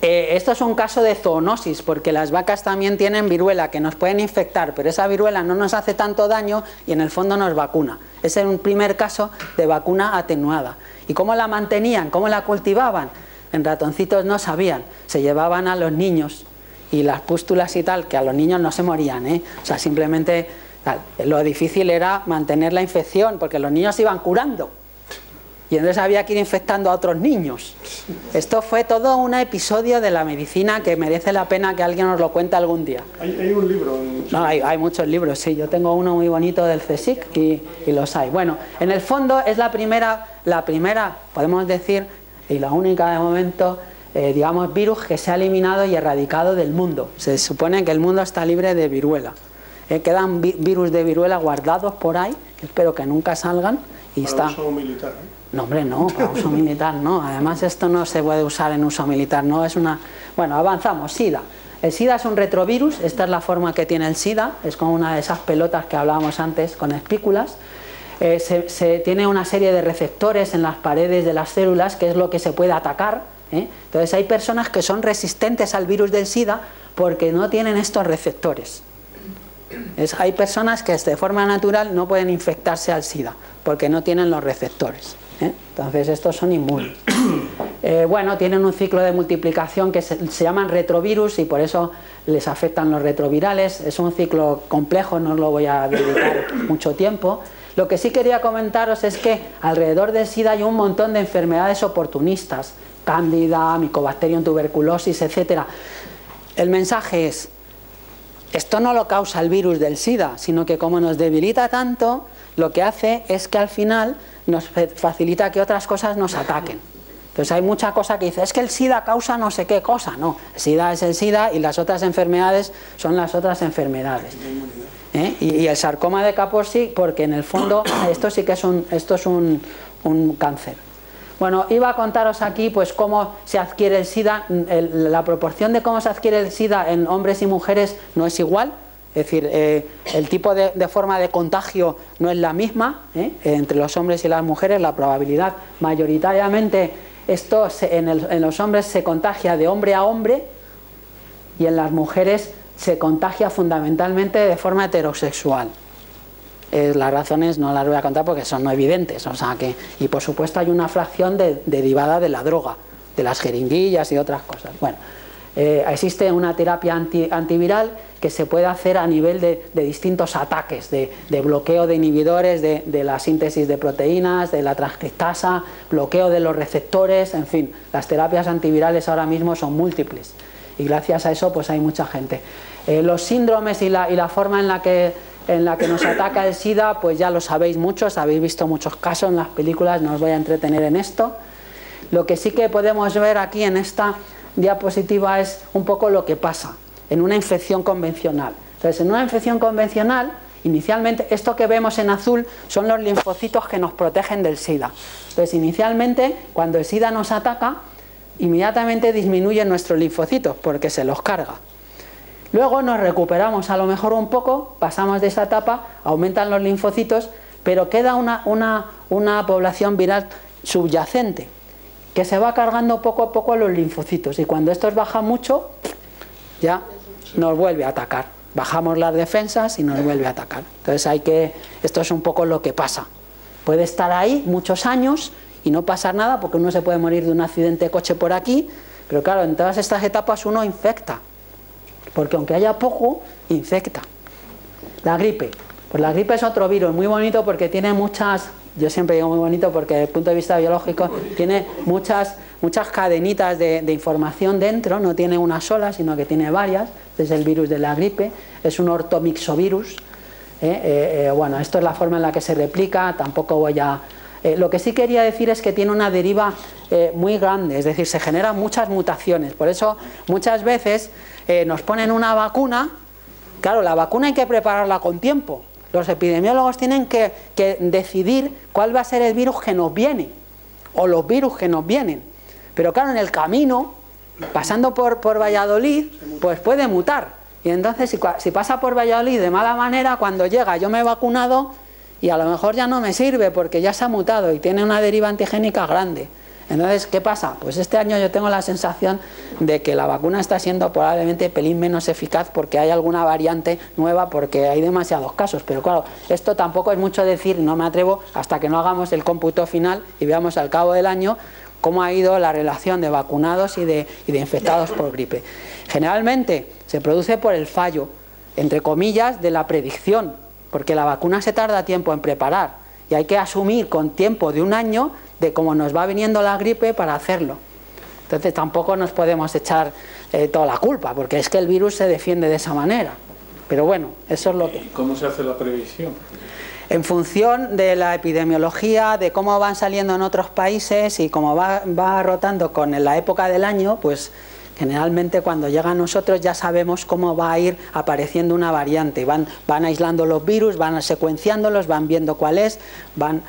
eh, esto es un caso de zoonosis, porque las vacas también tienen viruela que nos pueden infectar, pero esa viruela no nos hace tanto daño y en el fondo nos vacuna. Ese es un primer caso de vacuna atenuada. ¿Y cómo la mantenían? ¿Cómo la cultivaban? En ratoncitos no sabían, se llevaban a los niños y las pústulas y tal, que a los niños no se morían, ¿eh? O sea, simplemente tal. Lo difícil era mantener la infección, porque los niños se iban curando. Y entonces había que ir infectando a otros niños. Esto fue todo un episodio de la medicina que merece la pena que alguien nos lo cuente algún día. Hay, hay un libro. en- No, hay, hay muchos libros, sí. Yo tengo uno muy bonito del CSIC y, y los hay. Bueno, en el fondo es la primera, la primera, podemos decir, y la única de momento, eh, digamos, virus que se ha eliminado y erradicado del mundo. Se supone que el mundo está libre de viruela. Eh, quedan vi- virus de viruela guardados por ahí, que espero que nunca salgan. Y para está. uso militar. ¿eh? No, hombre, no, para uso militar no. Además, esto no se puede usar en uso militar, no es una. Bueno, avanzamos. SIDA. El SIDA es un retrovirus, esta es la forma que tiene el SIDA, es como una de esas pelotas que hablábamos antes con espículas. Eh, se, se- tiene una serie de receptores en las paredes de las células, que es lo que se puede atacar. ¿eh? Entonces, hay personas que son resistentes al virus del SIDA porque no tienen estos receptores. Es- hay personas que de forma natural no pueden infectarse al SIDA porque no tienen los receptores. ¿eh? Entonces estos son inmunes. Eh, bueno, tienen un ciclo de multiplicación que se, se llaman retrovirus y por eso les afectan los retrovirales. Es un ciclo complejo, no os lo voy a dedicar mucho tiempo. Lo que sí quería comentaros es que alrededor del SIDA hay un montón de enfermedades oportunistas, cándida, micobacterium tuberculosis, etcétera. El mensaje es, esto no lo causa el virus del SIDA, sino que como nos debilita tanto, lo que hace es que al final nos facilita que otras cosas nos ataquen. Entonces hay mucha cosa que dice, es que el SIDA causa no sé qué cosa. No, el SIDA es el SIDA y las otras enfermedades son las otras enfermedades. ¿Eh? Y, y el sarcoma de Kaposi, porque en el fondo esto sí que es un, esto es un, un cáncer. Bueno, iba a contaros aquí pues cómo se adquiere el SIDA. El- la proporción de cómo se adquiere el SIDA en hombres y mujeres no es igual. Es decir, eh, el tipo de, de forma de contagio no es la misma ¿eh? entre los hombres y las mujeres. La probabilidad mayoritariamente esto se- en, el- en los hombres se contagia de hombre a hombre y en las mujeres se contagia fundamentalmente de forma heterosexual. Eh, las razones no las voy a contar porque son no evidentes. O sea que, y por supuesto hay una fracción de- derivada de la droga, de las jeringuillas y otras cosas. Bueno, eh, existe una terapia anti- antiviral que se puede hacer a nivel de, distintos ataques, de, de bloqueo de inhibidores, de, de la síntesis de proteínas, de la transcriptasa, bloqueo de los receptores, en fin, las terapias antivirales ahora mismo son múltiples y gracias a eso pues hay mucha gente. Eh, los síndromes y la, y la forma en la, que, en la que nos ataca el SIDA, pues ya lo sabéis muchos, habéis visto muchos casos en las películas, no os voy a entretener en esto. Lo que sí que podemos ver aquí en esta diapositiva es un poco lo que pasa en una infección convencional. Entonces, en una infección convencional, inicialmente, esto que vemos en azul son los linfocitos que nos protegen del SIDA. Entonces, inicialmente, cuando el SIDA nos ataca, inmediatamente disminuyen nuestros linfocitos porque se los carga. Luego nos recuperamos a lo mejor un poco, pasamos de esa etapa, aumentan los linfocitos, pero queda una, una, una población viral subyacente que se va cargando poco a poco los linfocitos y cuando estos bajan mucho, ya nos vuelve a atacar. Bajamos las defensas y nos vuelve a atacar. Entonces hay que, esto es un poco lo que pasa. Puede estar ahí muchos años y no pasar nada porque uno se puede morir de un accidente de coche por aquí, pero claro, en todas estas etapas uno infecta, porque aunque haya poco, infecta. La gripe. Pues la gripe es otro virus muy bonito porque tiene muchas, yo siempre digo muy bonito porque desde el punto de vista biológico tiene muchas, muchas cadenitas de, información dentro, no tiene una sola, sino que tiene varias. Es el virus de la gripe, es un ortomixovirus. ¿eh? Eh, eh, bueno, esto es la forma en la que se replica, tampoco voy a... eh, lo que sí quería decir es que tiene una deriva eh, muy grande, es decir, se generan muchas mutaciones. Por eso muchas veces eh, nos ponen una vacuna, claro, la vacuna hay que prepararla con tiempo. Los epidemiólogos tienen que, decidir cuál va a ser el virus que nos viene, o los virus que nos vienen. Pero claro, en el camino, pasando por, Valladolid, pues puede mutar. Y entonces, si pasa por Valladolid de mala manera, cuando llega yo me he vacunado y a lo mejor ya no me sirve porque ya se ha mutado y tiene una deriva antigénica grande. Entonces, ¿qué pasa? Pues este año yo tengo la sensación de que la vacuna está siendo probablemente pelín menos eficaz porque hay alguna variante nueva, porque hay demasiados casos. Pero claro, esto tampoco es mucho decir, no me atrevo hasta que no hagamos el cómputo final y veamos al cabo del año cómo ha ido la relación de vacunados y de, y de infectados por gripe. Generalmente se produce por el fallo, entre comillas, de la predicción, porque la vacuna se tarda tiempo en preparar y hay que asumir con tiempo de un año de cómo nos va viniendo la gripe para hacerlo. Entonces tampoco nos podemos echar eh, toda la culpa, porque es que el virus se defiende de esa manera. Pero bueno, eso es lo que... ¿Y cómo se hace la previsión? En función de la epidemiología, de cómo van saliendo en otros países y cómo va, va rotando con la época del año, pues generalmente cuando llega a nosotros ya sabemos cómo va a ir apareciendo una variante. Van, van aislando los virus, van secuenciándolos, van viendo cuál es, van...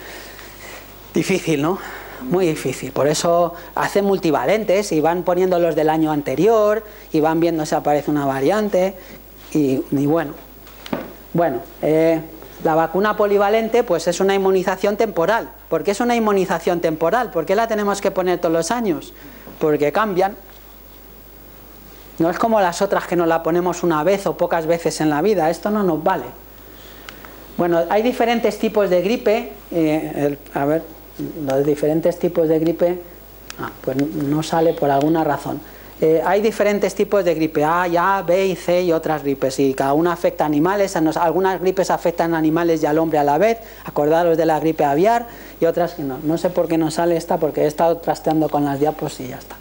Difícil, ¿no? Muy difícil. Por eso hacen multivalentes y van poniendo los del año anterior y van viendo si aparece una variante. Y, y bueno, bueno, eh, la vacuna polivalente pues es una inmunización temporal. ¿Por qué es una inmunización temporal? ¿Por qué la tenemos que poner todos los años? Porque cambian. No es como las otras que nos la ponemos una vez o pocas veces en la vida. Esto no nos vale. Bueno, hay diferentes tipos de gripe. eh, a ver, los diferentes tipos de gripe. Ah, pues no sale por alguna razón. Eh, hay diferentes tipos de gripe A, A, B y C y otras gripes y cada una afecta a animales, a nos- algunas gripes afectan a animales y al hombre a la vez, acordaros de la gripe aviar y otras que no. No sé por qué no sale esta porque he estado trasteando con las diapos y ya está.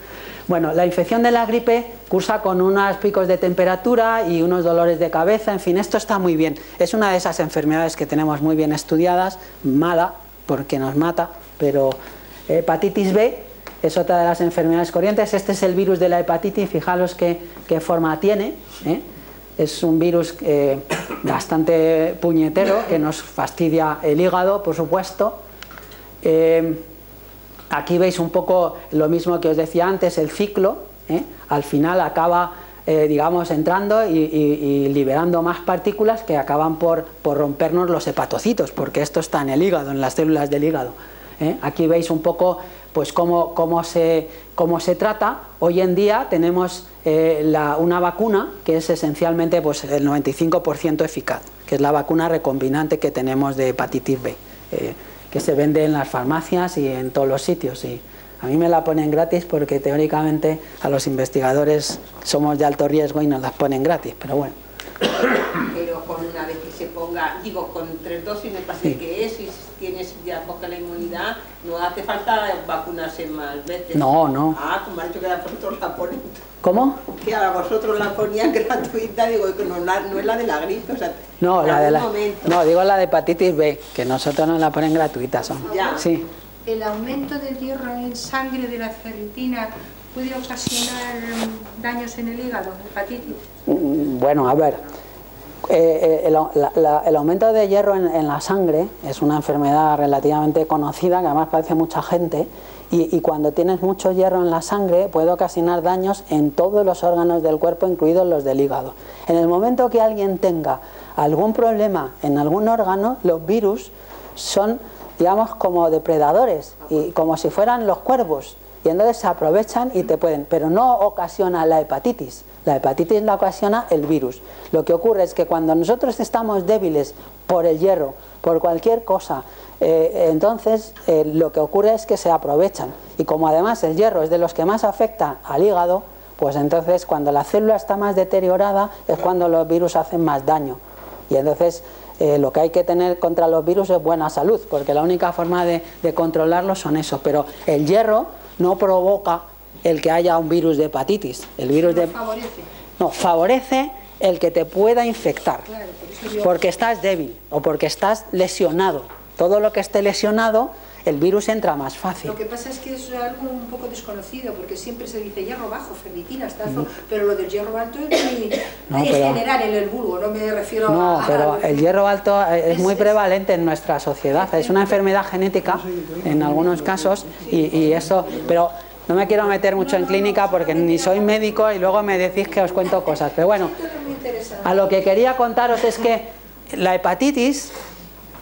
Bueno, la infección de la gripe cursa con unos picos de temperatura y unos dolores de cabeza, en fin, esto está muy bien. Es una de esas enfermedades que tenemos muy bien estudiadas, mala porque nos mata, pero hepatitis B es otra de las enfermedades corrientes. Este es el virus de la hepatitis, fijaros qué, forma tiene. ¿eh? Es un virus eh, bastante puñetero que nos fastidia el hígado, por supuesto. Eh, aquí veis un poco lo mismo que os decía antes, el ciclo. ¿eh? Al final acaba eh, digamos, entrando y, liberando más partículas que acaban por, por rompernos los hepatocitos, porque esto está en el hígado, en las células del hígado. ¿eh? Aquí veis un poco pues cómo, cómo se, cómo se trata. Hoy en día tenemos una vacuna que es esencialmente pues, el 95% eficaz, que es la vacuna recombinante que tenemos de hepatitis B, que se vende en las farmacias y en todos los sitios. Y a mí me la ponen gratis porque teóricamente a los investigadores somos de alto riesgo y nos las ponen gratis, pero bueno. Pero con una vez que se ponga, digo, con tres dosis me parece Sí. que es, y si tienes ya coge la inmunidad, no hace falta vacunarse más veces. No, no. Ah, como ha dicho que a vosotros la ponen, ¿Cómo? que a vosotros la ponían gratuita, digo, que no, la- no es la de la gripe, o sea, No, en la de momento. no, digo la de hepatitis B, que nosotros nos la ponen gratuita. Son. Ya. Sí. ¿El aumento del hierro en sangre de la ferritina puede ocasionar daños en el hígado, hepatitis? Mm, Bueno, a ver, eh, eh, el, la- la- el aumento de hierro en, en la sangre es una enfermedad relativamente conocida, que además padece mucha gente, y, y cuando tienes mucho hierro en la sangre puede ocasionar daños en todos los órganos del cuerpo, incluidos los del hígado. En el momento que alguien tenga algún problema en algún órgano, los virus son, digamos, como depredadores, y como si fueran los cuervos y entonces se aprovechan y te pueden, pero no ocasiona la hepatitis. La hepatitis la ocasiona el virus. Lo que ocurre es que cuando nosotros estamos débiles por el hierro, por cualquier cosa, eh, entonces eh, lo que ocurre es que se aprovechan. Y como además el hierro es de los que más afecta al hígado, pues entonces cuando la célula está más deteriorada es cuando los virus hacen más daño. Y entonces eh, lo que hay que tener contra los virus es buena salud, porque la única forma de, de controlarlos son esos. Pero el hierro no provoca el que haya un virus de hepatitis. El virus de... ¿Lo favorece? No, favorece el que te pueda infectar, porque estás débil o porque estás lesionado. Todo lo que esté lesionado, el virus entra más fácil. Lo que pasa es que es algo un poco desconocido, porque siempre se dice hierro bajo, ferritina, está alto, pero lo del hierro alto es muy No, pero- general en el vulgo, no me refiero No, a... pero el hierro alto es Es- muy es- prevalente en nuestra sociedad. Es una enfermedad genética en algunos casos y, y eso, pero no me quiero meter mucho en clínica porque ni soy médico y luego me decís que os cuento cosas. Pero bueno, A lo que quería contaros es que la hepatitis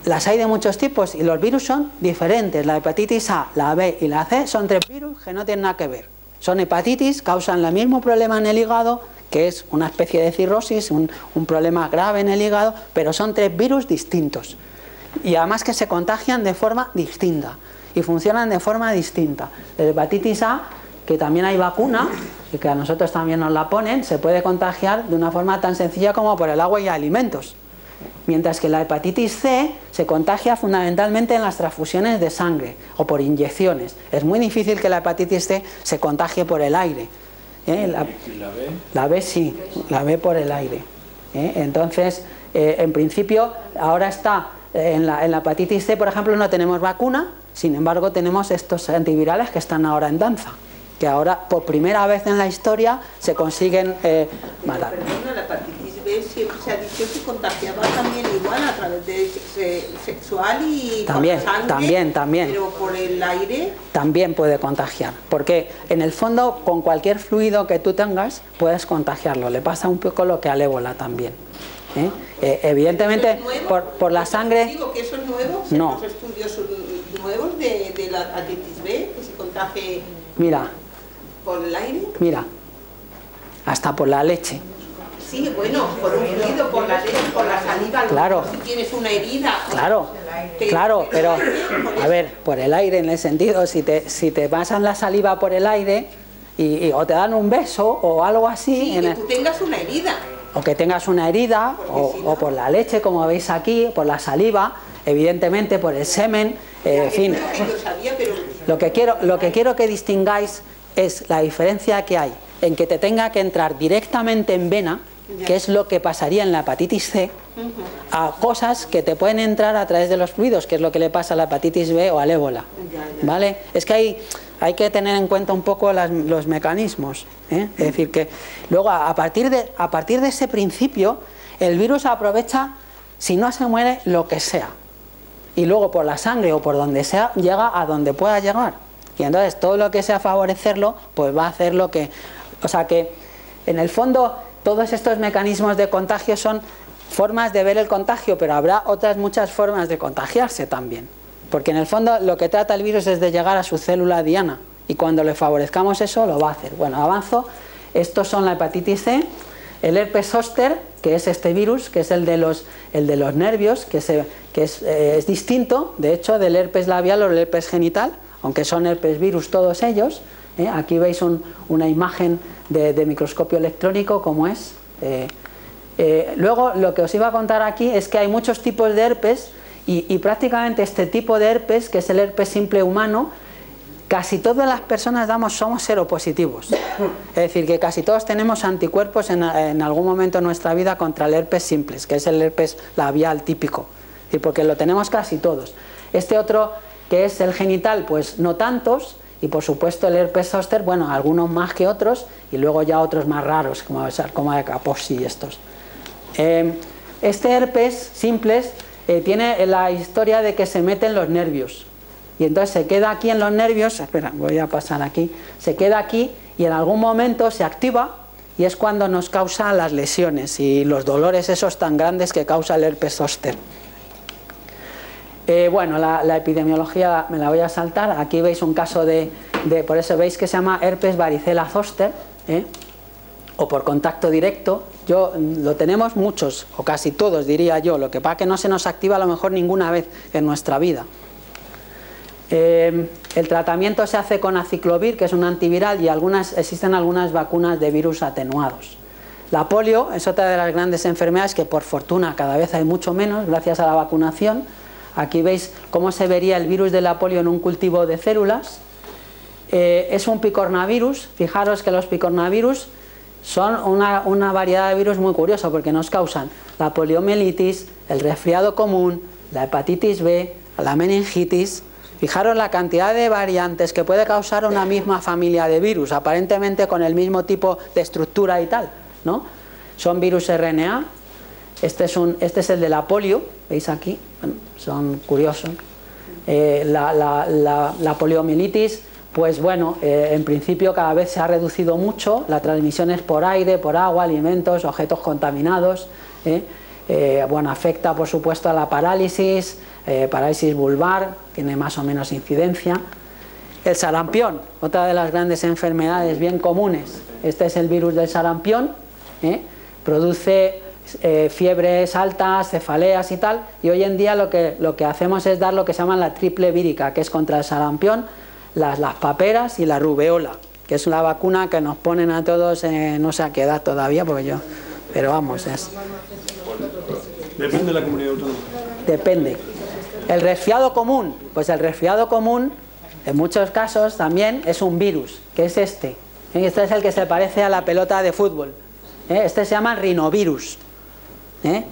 las hay de muchos tipos y los virus son diferentes. La hepatitis A, la B y la C son tres virus que no tienen nada que ver. Son hepatitis, causan el mismo problema en el hígado, que es una especie de cirrosis, un, un problema grave en el hígado, pero son tres virus distintos. Y además que se contagian de forma distinta y funcionan de forma distinta. La hepatitis A, que también hay vacuna y que a nosotros también nos la ponen, se puede contagiar de una forma tan sencilla como por el agua y alimentos. Mientras que la hepatitis C se contagia fundamentalmente en las transfusiones de sangre o por inyecciones. Es muy difícil que la hepatitis C se contagie por el aire. ¿eh? La, ¿Y la B? sí, la B por el aire. ¿eh? Entonces, eh, en principio, ahora está en la, en la hepatitis C, por ejemplo, no tenemos vacuna, sin embargo, tenemos estos antivirales que están ahora en danza, que ahora, por primera vez en la historia, se consiguen eh, matar. Perdona, la hepatitis B siempre se ha dicho que contagiaba también igual a través de se- sexual y por También, sangre, también, también. Pero por el aire, también puede contagiar, porque en el fondo con cualquier fluido que tú tengas puedes contagiarlo, le pasa un poco lo que al ébola también. ¿eh? Eh, evidentemente ¿eso es nuevo? por, por la sangre, Digo que eso es nuevo, No. los estudios nuevos de, de la hepatitis B, que se contagie mira, por el aire. mira, hasta por la leche. Sí, bueno, por un fluido, por la leche, por la saliva, Claro. si tienes una herida. Claro, Pero- claro, pero a ver, por el aire en el sentido, si te, si te pasan la saliva por el aire y, y- o te dan un beso o algo así, Sí, en que el- tú tengas una herida. o que tengas una herida, o, o por la leche, como veis aquí, por la saliva, evidentemente por el semen, eh, en fin. Eso es lo que yo sabía, pero Lo que, quiero, lo que quiero que distingáis es la diferencia que hay en que te tenga que entrar directamente en vena, que es lo que pasaría en la hepatitis C, a cosas que te pueden entrar a través de los fluidos, que es lo que le pasa a la hepatitis B o al ébola. ¿Vale? Es que hay, hay que tener en cuenta un poco las- los mecanismos. ¿eh? Es decir, que luego a a partir, de, a partir de ese principio, el virus aprovecha, si no se muere, lo que sea y luego por la sangre o por donde sea llega a donde pueda llegar y entonces todo lo que sea favorecerlo pues va a hacer lo que o sea que en el fondo, todos estos mecanismos de contagio son formas de ver el contagio, pero habrá otras muchas formas de contagiarse también. Porque en el fondo lo que trata el virus es de llegar a su célula diana. Y cuando le favorezcamos eso, lo va a hacer. Bueno, avanzo. Estos son la hepatitis C, el herpes zóster, que es este virus, que es el de los, el de los nervios, que, se, que es, eh, es distinto, de hecho, del herpes labial o el herpes genital, aunque son herpes virus todos ellos. ¿eh? Aquí veis un- una imagen de, microscopio electrónico, como es. Eh, eh, luego, lo que os iba a contar aquí es que hay muchos tipos de herpes y, y prácticamente este tipo de herpes, que es el herpes simple humano, casi todas las personas damos, somos seropositivos. Es decir, que casi todos tenemos anticuerpos en, algún momento de nuestra vida contra el herpes simples, que es el herpes labial típico. Decir, porque lo tenemos casi todos. Este otro, que es el genital, pues no tantos. Y por supuesto el herpes zóster, bueno, algunos más que otros, y luego ya otros más raros, como el sarcoma de Kaposi y estos. Eh, este herpes simples eh, tiene la historia de que se mete en los nervios. Y entonces se queda aquí en los nervios, espera, voy a pasar aquí, se queda aquí y en algún momento se activa y es cuando nos causa las lesiones y los dolores esos tan grandes que causa el herpes zóster. Eh, bueno, la, epidemiología me la voy a saltar. Aquí veis un caso de, de- por eso veis que se llama herpes varicela zoster, ¿eh? o por contacto directo. Yo mm, lo tenemos muchos, o casi todos diría yo. Lo que pasa que no se nos activa a lo mejor ninguna vez en nuestra vida. Eh, el tratamiento se hace con aciclovir, que es un antiviral, y algunas, existen algunas vacunas de virus atenuados. La polio es otra de las grandes enfermedades que por fortuna cada vez hay mucho menos gracias a la vacunación. Aquí veis cómo se vería el virus de la polio en un cultivo de células. Eh, es un picornavirus. Fijaros que los picornavirus son una, variedad de virus muy curiosa porque nos causan la poliomielitis, el resfriado común, la hepatitis B, la meningitis. Fijaros la cantidad de variantes que puede causar una misma familia de virus, aparentemente con el mismo tipo de estructura y tal, ¿no? Son virus RNA. Este es, este es el de la polio, veis aquí, Bueno, son curiosos. Eh, la, poliomielitis, pues bueno, eh, en principio cada vez se ha reducido mucho, la transmisión es por aire, por agua, alimentos, objetos contaminados. ¿eh? Bueno, afecta por supuesto a la parálisis, parálisis vulvar, tiene más o menos incidencia. El sarampión, otra de las grandes enfermedades bien comunes. Este es el virus del sarampión, produce eh, fiebres altas, cefaleas y tal, y hoy en día lo que, lo que hacemos es dar lo que se llama la triple vírica, que es contra el sarampión, las, las paperas y la rubeola, que es una vacuna que nos ponen a todos, eh, no sé a qué edad todavía, porque yo, pero vamos, es, Depende de la comunidad autónoma. Depende. El resfriado común, pues el resfriado común, en muchos casos también es un virus, que es este. Este es el que se parece a la pelota de fútbol. ¿eh? Este se llama rinovirus. ¿Eh?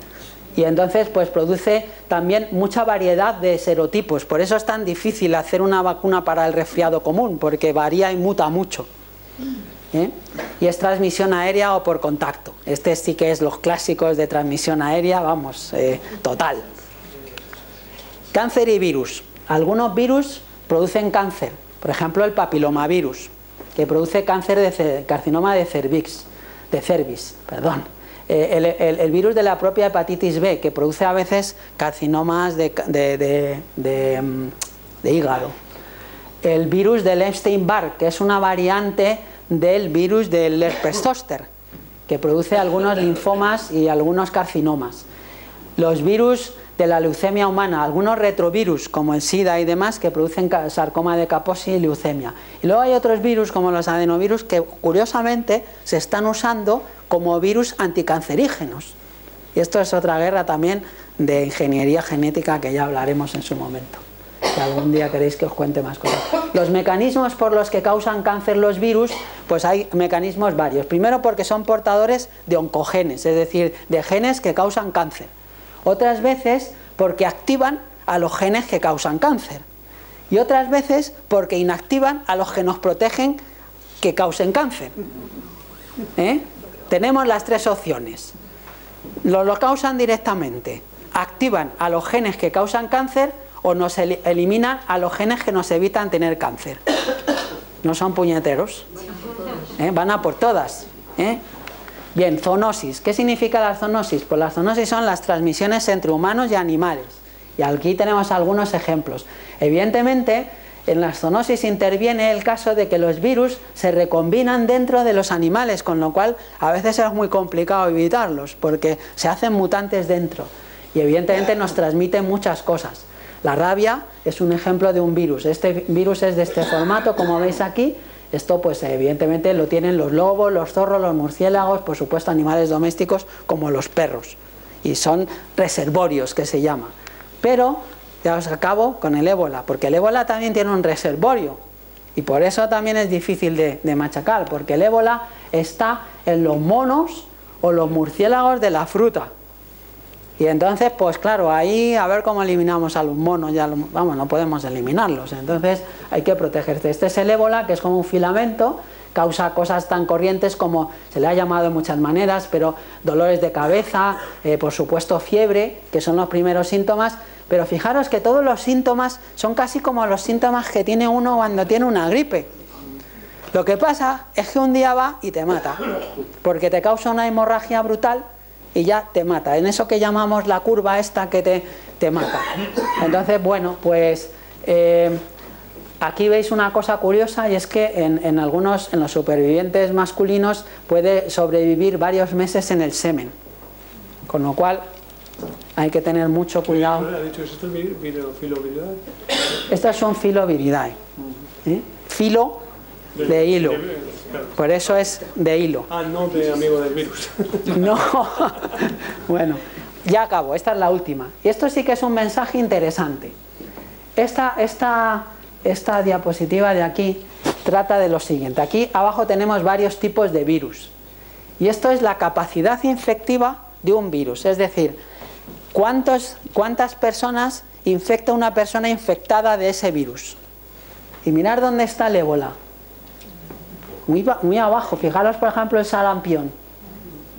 Y entonces pues produce también mucha variedad de serotipos. Por eso es tan difícil hacer una vacuna para el resfriado común, porque varía y muta mucho. ¿eh? Y es transmisión aérea o por contacto. Este sí que es los clásicos de transmisión aérea, vamos, eh, total. Cáncer y virus. Algunos virus producen cáncer. Por ejemplo, el papilomavirus, que produce cáncer de carcinoma de cervix, de cervix, perdón. Eh, el, virus de la propia hepatitis B, que produce a veces carcinomas de, de- de- mm, de hígado. El virus del Epstein-Barr, que es una variante del virus del herpes zóster, que produce algunos linfomas y algunos carcinomas. Los virus de la leucemia humana, algunos retrovirus como el SIDA y demás que producen sarcoma de Kaposi y leucemia. Y luego hay otros virus como los adenovirus que curiosamente se están usando como virus anticancerígenos. Y esto es otra guerra también de ingeniería genética que ya hablaremos en su momento. Si algún día queréis que os cuente más cosas. Los mecanismos por los que causan cáncer los virus, pues hay mecanismos varios. Primero porque son portadores de oncogenes, es decir, de genes que causan cáncer. Otras veces porque activan a los genes que causan cáncer. Y otras veces porque inactivan a los que nos protegen que causen cáncer. ¿Eh? Tenemos las tres opciones. Los lo causan directamente. Activan a los genes que causan cáncer o nos eli- eliminan a los genes que nos evitan tener cáncer. No son puñeteros. ¿eh? Van a por todas. ¿eh? Bien, zoonosis. ¿Qué significa la zoonosis? Pues las zoonosis son las transmisiones entre humanos y animales. Y aquí tenemos algunos ejemplos. Evidentemente, en la zoonosis interviene el caso de que los virus se recombinan dentro de los animales, con lo cual a veces es muy complicado evitarlos, porque se hacen mutantes dentro. Y evidentemente nos transmiten muchas cosas. La rabia es un ejemplo de un virus. Este virus es de este formato, como veis aquí. Esto pues evidentemente lo tienen los lobos, los zorros, los murciélagos, por supuesto animales domésticos como los perros. Y son reservorios que se llama. Pero ya os acabo con el ébola, porque el ébola también tiene un reservorio. Y por eso también es difícil de, machacar, porque el ébola está en los monos o los murciélagos de la fruta. Y entonces, pues claro, ahí a ver cómo eliminamos a los monos, ya lo- vamos, no podemos eliminarlos, entonces hay que protegerse. Este es el ébola, que es como un filamento, causa cosas tan corrientes como, se le ha llamado de muchas maneras, pero dolores de cabeza, eh, por supuesto fiebre, que son los primeros síntomas, pero fijaros que todos los síntomas son casi como los síntomas que tiene uno cuando tiene una gripe. Lo que pasa es que un día va y te mata, porque te causa una hemorragia brutal y ya te mata. En eso que llamamos la curva esta que te, te mata. Entonces, bueno, pues eh, aquí veis una cosa curiosa y es que en, en algunos, en los supervivientes masculinos puede sobrevivir varios meses en el semen. Con lo cual hay que tener mucho cuidado. Estas son filoviridae. ¿eh? Filo de hilo. Por eso es de hilo. Ah, no de amigo del virus. No. bueno, ya acabo. Esta es la última. Y esto sí que es un mensaje interesante. Esta, esta, esta diapositiva de aquí trata de lo siguiente. Aquí abajo tenemos varios tipos de virus. Y esto es la capacidad infectiva de un virus. Es decir, ¿cuántos, ¿cuántas personas infecta una persona infectada de ese virus? Y mirar dónde está el ébola. Muy, muy abajo. Fijaros, por ejemplo, el sarampión.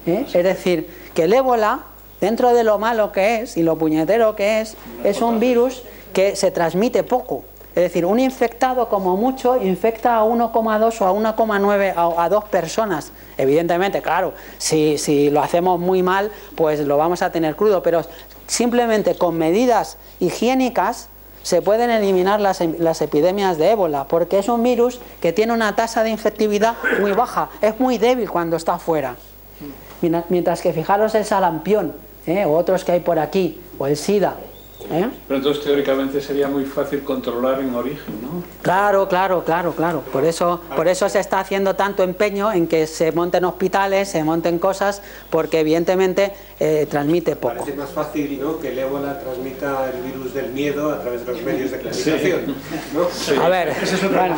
¿Eh? Es decir, que el ébola, dentro de lo malo que es y lo puñetero que es, es un virus que se transmite poco. Es decir, un infectado como mucho infecta a 1,2 o a 1,9 a, a dos personas. Evidentemente, claro, si, si lo hacemos muy mal, pues lo vamos a tener crudo, pero simplemente con medidas higiénicas se pueden eliminar las, las epidemias de ébola, porque es un virus que tiene una tasa de infectividad muy baja, es muy débil cuando está afuera. Mientras que fijaros el sarampión, ¿eh? o otros que hay por aquí, o el SIDA. ¿Eh? Pero entonces teóricamente sería muy fácil controlar en origen, ¿no? Claro, claro, claro, claro. Por eso, por eso se está haciendo tanto empeño en que se monten hospitales, se monten cosas, porque evidentemente eh, transmite poco. Parece más fácil ¿no? que el ébola transmita el virus del miedo a través de los medios de comunicación. ¿no? A ver, bueno,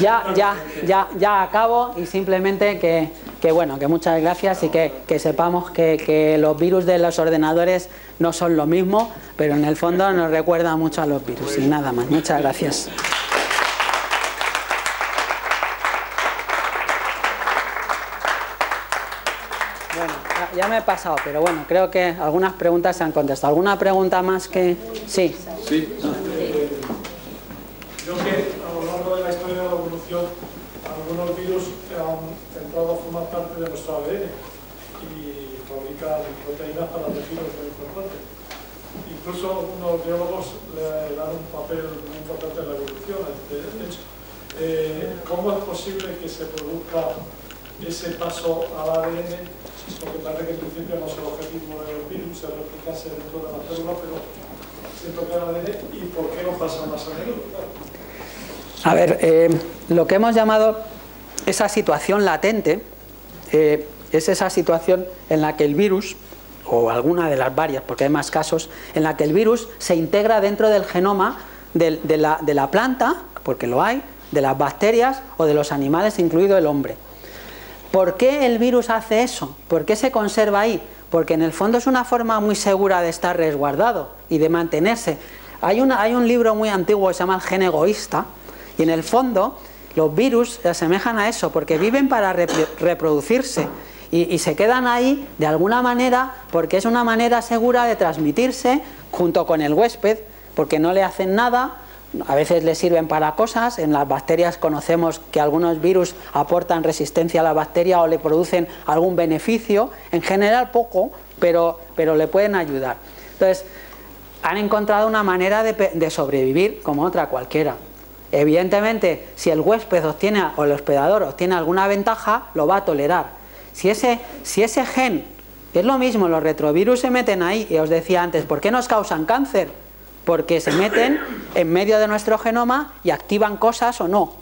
ya, ya, ya, ya acabo y simplemente que, que bueno, que muchas gracias y que, que sepamos que, que los virus de los ordenadores no son lo mismo, pero en el fondo nos recuerda mucho a los virus y nada más. Muchas gracias. Bueno, ya, me he pasado, pero bueno, creo que algunas preguntas se han contestado. ¿Alguna pregunta más que...? Sí. Sí. Creo que a lo largo de la historia de la evolución, algunos virus han entrado a formar parte de nuestro ADN y fabrican proteínas para tejidos muy importantes. Incluso algunos biólogos le dan un papel muy importante en la evolución a este hecho. Eh, ¿Cómo es posible que se produzca ese paso al ADN? Porque parece que en principio no es el objetivo del virus, es replicarse dentro de la célula, pero se toca el ADN y por qué no pasa más a menudo. A ver, eh, lo que hemos llamado esa situación latente eh, es esa situación en la que el virus, o alguna de las varias, porque hay más casos, en la que el virus se integra dentro del genoma de, la, planta, porque lo hay, de las bacterias o de los animales, incluido el hombre. ¿Por qué el virus hace eso? ¿Por qué se conserva ahí? Porque en el fondo es una forma muy segura de estar resguardado y de mantenerse. Hay, una- hay un libro muy antiguo que se llama El gen egoísta y en el fondo los virus se asemejan a eso porque viven para repro- reproducirse y, se quedan ahí de alguna manera porque es una manera segura de transmitirse junto con el huésped porque no le hacen nada, a veces les sirven para cosas, en las bacterias conocemos que algunos virus aportan resistencia a la bacteria o le producen algún beneficio, en general poco, pero, pero le pueden ayudar. Entonces, han encontrado una manera de, de sobrevivir como otra cualquiera. Evidentemente, si el huésped obtiene o el hospedador obtiene alguna ventaja, lo va a tolerar. Si ese, si ese gen, es lo mismo, los retrovirus se meten ahí, y os decía antes, ¿por qué nos causan cáncer? Porque se meten en medio de nuestro genoma y activan cosas o no.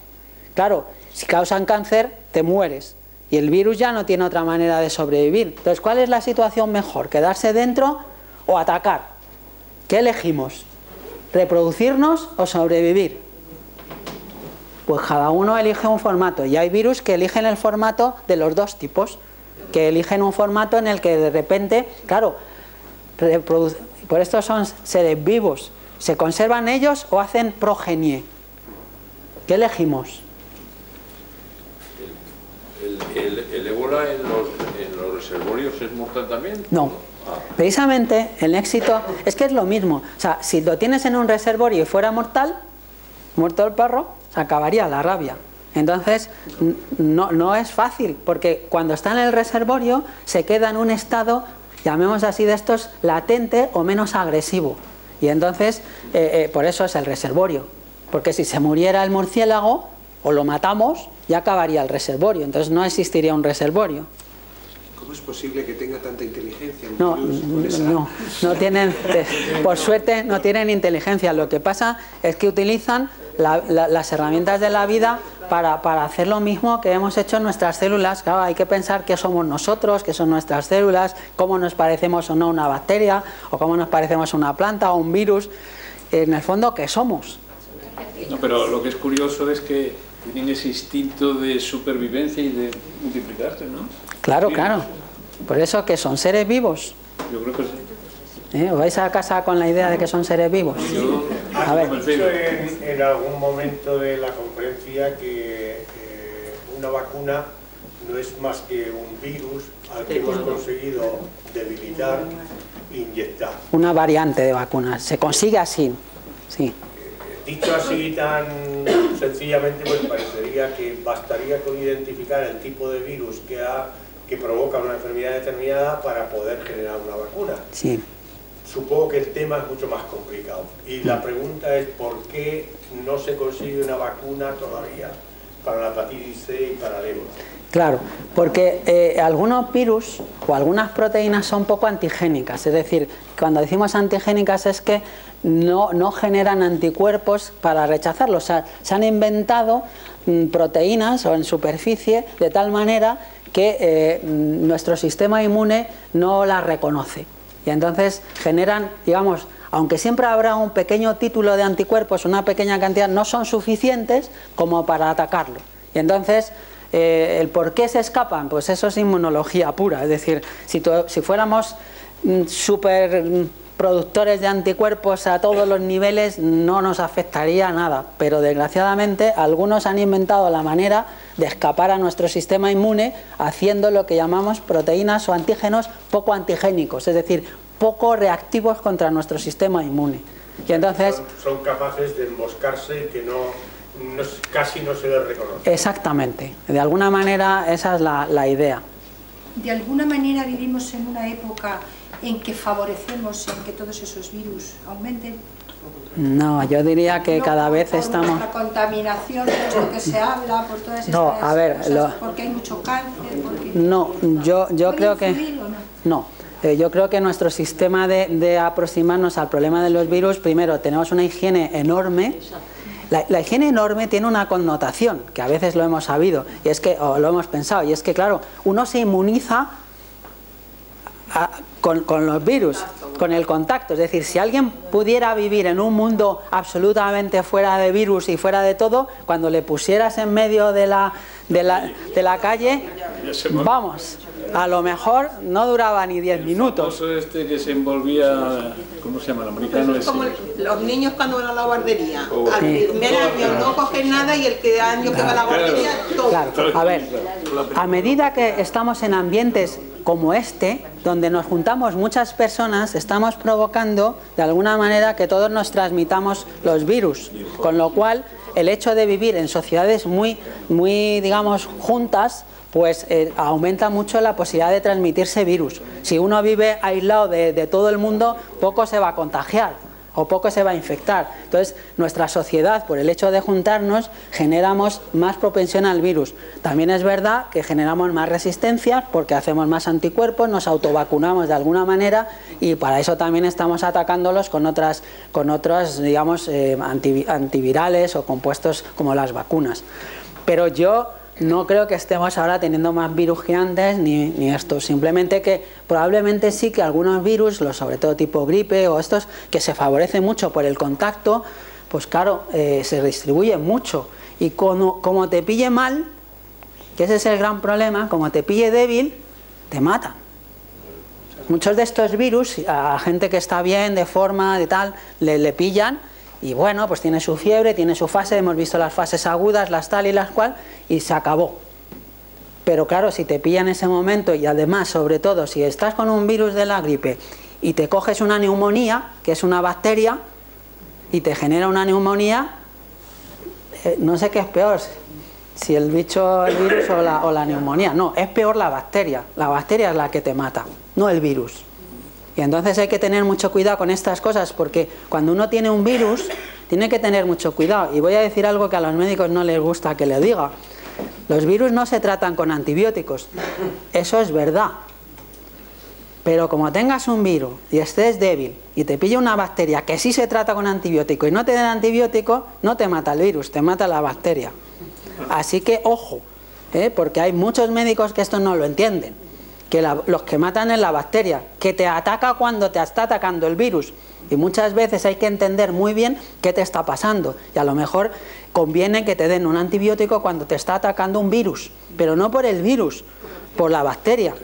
Claro, si causan cáncer, te mueres. Y el virus ya no tiene otra manera de sobrevivir. Entonces, ¿cuál es la situación mejor? ¿Quedarse dentro o atacar? ¿Qué elegimos? ¿Reproducirnos o sobrevivir? Pues cada uno elige un formato y hay virus que eligen el formato de los dos tipos, que eligen un formato en el que de repente, claro, por esto son seres vivos, ¿se conservan ellos o hacen progenie? ¿Qué elegimos? ¿El, el, el ébola en los, en los reservorios es mortal también? No. Ah, Precisamente el éxito es que es lo mismo. O sea, si lo tienes en un reservorio y fuera mortal, muerto el perro, se acabaría la rabia. Entonces, no, no es fácil, porque cuando está en el reservorio se queda en un estado, llamemos así de estos, latente o menos agresivo. Y entonces, eh, eh, por eso es el reservorio. Porque si se muriera el murciélago o lo matamos, ya acabaría el reservorio. Entonces no existiría un reservorio. ¿Cómo es posible que tenga tanta inteligencia un No, virus con esa- no, no tienen, por suerte no tienen inteligencia. Lo que pasa es que utilizan la- la- las herramientas de la vida para, para hacer lo mismo que hemos hecho en nuestras células. Claro, hay que pensar qué somos nosotros, qué son nuestras células, cómo nos parecemos o no a una bacteria, o cómo nos parecemos a una planta o un virus. En el fondo, ¿qué somos? No, pero lo que es curioso es que tienen ese instinto de supervivencia y de multiplicarse, ¿no? Claro, claro. Por eso que son seres vivos. Yo creo que sí. ¿eh? ¿Os vais a casa con la idea de que son seres vivos? Yo, A ver. En, en algún momento de la conferencia que eh, una vacuna no es más que un virus al que hemos conseguido debilitar, inyectar. Una variante de vacunas. Se consigue así. Sí. Dicho así tan sencillamente, pues parecería que bastaría con identificar el tipo de virus que, ha, que provoca una enfermedad determinada para poder generar una vacuna. Sí. Supongo que el tema es mucho más complicado. Y la pregunta es por qué no se consigue una vacuna todavía para la hepatitis C y para el ébola. Claro, porque eh, algunos virus o algunas proteínas son poco antigénicas, es decir, cuando decimos antigénicas es que no, no generan anticuerpos para rechazarlos. O sea, se han inventado mm, proteínas o en superficie de tal manera que eh, mm, nuestro sistema inmune no las reconoce. Y entonces generan, digamos, aunque siempre habrá un pequeño título de anticuerpos, una pequeña cantidad, no son suficientes como para atacarlo. Y entonces, eh, el por qué se escapan, pues eso es inmunología pura. Es decir, si, si fuéramos mm, super mm, productores de anticuerpos a todos los niveles, no nos afectaría nada. Pero desgraciadamente, algunos han inventado la manera de escapar a nuestro sistema inmune haciendo lo que llamamos proteínas o antígenos poco antigénicos, es decir, poco reactivos contra nuestro sistema inmune. Y entonces, Son, son capaces de emboscarse y que no, no- casi no se les reconoce. exactamente, de alguna manera esa es la, la idea. De alguna manera vivimos en una época en que favorecemos en que todos esos virus aumenten. No, yo diría que No cada vez por estamos... nuestra contaminación, por esto que se habla, por todas estas No, a ver, cosas, lo- porque hay mucho cáncer, porque... No, yo, yo ¿Puede creo que... no? No, eh, yo creo que nuestro sistema de, de aproximarnos al problema de los virus, primero, tenemos una higiene enorme. La, la higiene enorme tiene una connotación, que a veces lo hemos sabido, y es que, o lo hemos pensado, y es que, claro, uno se inmuniza a- con, con los virus, con el contacto. Es decir, si alguien pudiera vivir en un mundo absolutamente fuera de virus y fuera de todo, cuando le pusieras en medio de la, de la, de la calle, vamos, a lo mejor no duraba ni 10 minutos. este que se envolvía, ¿cómo se llama? El americano Es como los niños cuando van a la guardería. Oh. Al Sí. primer año no cogen nada y el que año que va a la guardería, todo. Claro, a ver, a medida que estamos en ambientes como este, donde nos juntamos muchas personas, estamos provocando de alguna manera que todos nos transmitamos los virus, con lo cual el hecho de vivir en sociedades muy, muy digamos, juntas, pues eh, aumenta mucho la posibilidad de transmitirse virus. Si uno vive aislado de, de todo el mundo, poco se va a contagiar o poco se va a infectar. Entonces, nuestra sociedad, por el hecho de juntarnos, generamos más propensión al virus. También es verdad que generamos más resistencia porque hacemos más anticuerpos, nos autovacunamos de alguna manera y para eso también estamos atacándolos con otras, con otros, digamos, eh, anti, antivirales o compuestos como las vacunas. Pero yo no creo que estemos ahora teniendo más virus que ni, ni esto, simplemente que probablemente sí que algunos virus, los sobre todo tipo gripe o estos, que se favorecen mucho por el contacto, pues claro, eh, se distribuyen mucho. Y como, como te pille mal, que ese es el gran problema, como te pille débil, te matan. Muchos de estos virus, a gente que está bien, de forma, de tal, le, le pillan y bueno, pues tiene su fiebre, tiene su fase, hemos visto las fases agudas, las tal y las cual, y se acabó. Pero claro, si te pilla en ese momento y además, sobre todo, si estás con un virus de la gripe y te coges una neumonía, que es una bacteria, y te genera una neumonía, eh, no sé qué es peor, si el bicho, el virus o la, o la neumonía. No, es peor la bacteria. La bacteria es la que te mata, no el virus. Y entonces hay que tener mucho cuidado con estas cosas porque cuando uno tiene un virus tiene que tener mucho cuidado. Y voy a decir algo que a los médicos no les gusta que le diga. Los virus no se tratan con antibióticos. Eso es verdad. Pero como tengas un virus y estés débil y te pilla una bacteria que sí se trata con antibiótico y no te den antibiótico, no te mata el virus, te mata la bacteria. Así que ojo, ¿eh? porque hay muchos médicos que esto no lo entienden que la, los que matan es la bacteria, que te ataca cuando te está atacando el virus. Y muchas veces hay que entender muy bien qué te está pasando. Y a lo mejor conviene que te den un antibiótico cuando te está atacando un virus, pero no por el virus, por la bacteria.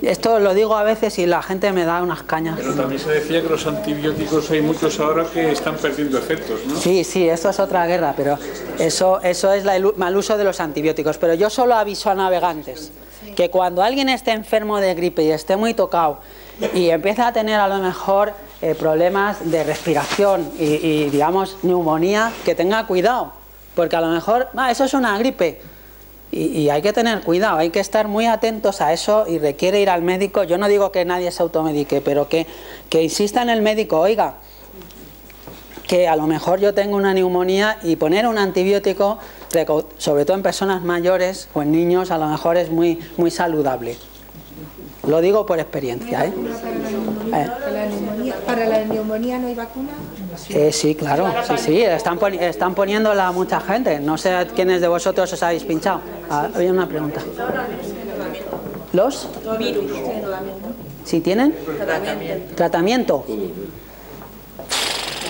Esto lo digo a veces y la gente me da unas cañas. Pero también se decía que los antibióticos hay muchos ahora que están perdiendo efectos, ¿no? Sí, sí, esto es otra guerra, pero eso, eso es el mal uso de los antibióticos. Pero yo solo aviso a navegantes que cuando alguien esté enfermo de gripe y esté muy tocado y empieza a tener a lo mejor eh, problemas de respiración y, digamos neumonía, que tenga cuidado, porque a lo mejor ah, eso es una gripe y, y, hay que tener cuidado, hay que estar muy atentos a eso y requiere ir al médico. Yo no digo que nadie se automedique, pero que, que insista en el médico, oiga, que a lo mejor yo tengo una neumonía y poner un antibiótico sobre todo en personas mayores o en niños, a lo mejor es muy, muy saludable. Lo digo por experiencia. ¿eh? ¿Para la neumonía no hay vacuna? Eh, sí, claro, sí, sí, están, poni están poniéndola mucha gente. No sé quiénes de vosotros os habéis pinchado. Ah, hay una pregunta. ¿Los? Virus. ¿Sí tienen? Tratamiento. ¿Tratamiento?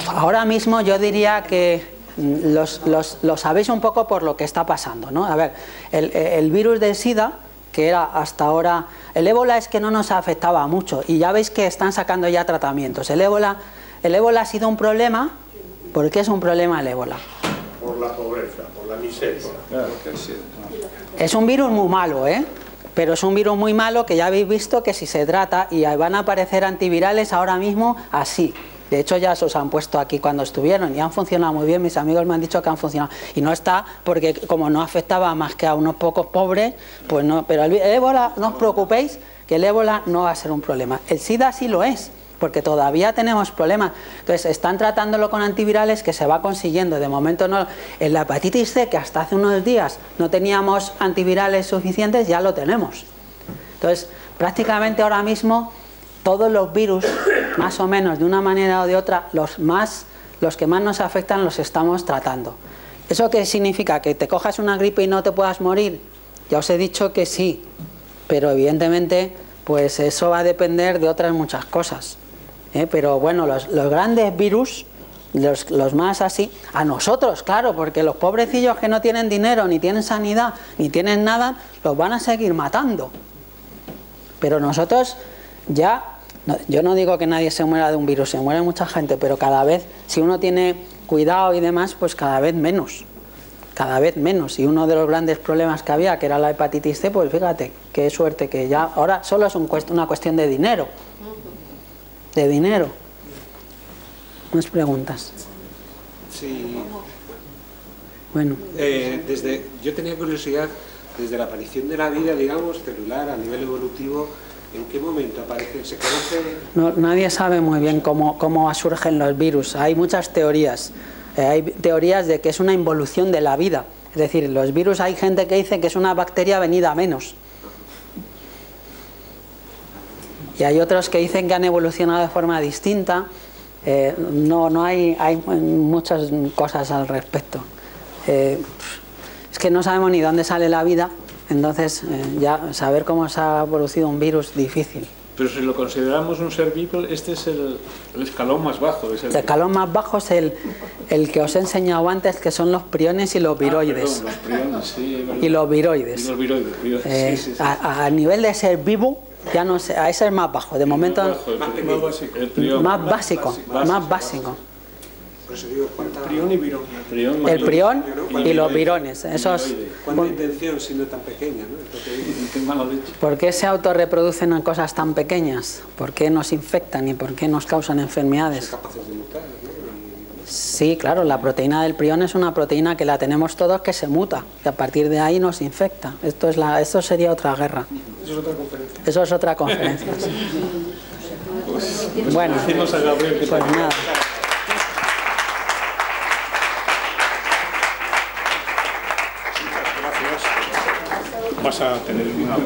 Ahora mismo yo diría que los, los, lo sabéis un poco por lo que está pasando, ¿no? A ver, el, el, virus del SIDA, que era hasta ahora... El ébola es que no nos afectaba mucho y ya veis que están sacando ya tratamientos. El ébola, el ébola ha sido un problema, ¿por qué es un problema el ébola? Por la pobreza, por la miseria. Es un virus muy malo, ¿eh? Pero es un virus muy malo que ya habéis visto que si se trata y van a aparecer antivirales ahora mismo así. De hecho, ya se os han puesto aquí cuando estuvieron y han funcionado muy bien. Mis amigos me han dicho que han funcionado. Y no está porque como no afectaba más que a unos pocos pobres, pues no. Pero el ébola, no os preocupéis, que el ébola no va a ser un problema. El SIDA sí lo es, porque todavía tenemos problemas. Entonces, están tratándolo con antivirales que se va consiguiendo. De momento no. En la hepatitis C, que hasta hace unos días no teníamos antivirales suficientes, ya lo tenemos. Entonces, prácticamente ahora mismo todos los virus, más o menos de una manera o de otra, los, más, los que más nos afectan los estamos tratando. ¿Eso qué significa? ¿Que te cojas una gripe y no te puedas morir? Ya os he dicho que sí, pero evidentemente pues eso va a depender de otras muchas cosas. ¿eh? Pero bueno, los, los grandes virus, los, los, más así, a nosotros, claro, porque los pobrecillos que no tienen dinero, ni tienen sanidad, ni tienen nada, los van a seguir matando. Pero nosotros ya no, yo no digo que nadie se muera de un virus, se muere mucha gente, pero cada vez, si uno tiene cuidado y demás, pues cada vez menos. cada vez menos. Y uno de los grandes problemas que había, que era la hepatitis C, pues fíjate, qué suerte que ya ahora solo es un cuest- una cuestión de dinero. De dinero. Más preguntas. Sí, Bueno, eh, desde, yo tenía curiosidad, desde la aparición de la vida, digamos, celular a nivel evolutivo, ¿en qué momento aparece? ¿Se conoce? no- nadie sabe muy bien cómo, cómo surgen los virus. Hay muchas teorías. Eh, hay teorías de que es una involución de la vida. Es decir, los virus hay gente que dice que es una bacteria venida a menos. Y hay otros que dicen que han evolucionado de forma distinta. Eh, no, no hay, hay muchas cosas al respecto. Eh, es que no sabemos ni dónde sale la vida, entonces eh, ya saber cómo se ha producido un virus difícil. Pero si lo consideramos un ser vivo, este es el, el escalón más bajo. Es El escalón más bajo es el, el que os he enseñado antes, que son los priones y los viroides. Ah, perdón, los priones, sí, es verdad. y los viroides. Y los viroides, viroides, Eh, sí, sí, sí. A, a nivel de ser vivo, ya no sé, a ese es más bajo. De momento, más básico, más básico. Por eso digo, ¿cuánta, Prión y virón. Prión, El prión y los virones. Esos, cuánta intención siendo tan pequeña? ¿Por qué se autorreproducen en cosas tan pequeñas? ¿Por qué nos infectan y por qué nos causan enfermedades? capaces de mutar, ¿no? Y- Sí, claro, la proteína del prión es una proteína que la tenemos todos que se muta y a partir de ahí nos infecta. Esto, es la, esto sería otra guerra. Eso es otra conferencia. Eso es otra conferencia. sí. Bueno, Gabriel que pues nada. Vas a tener una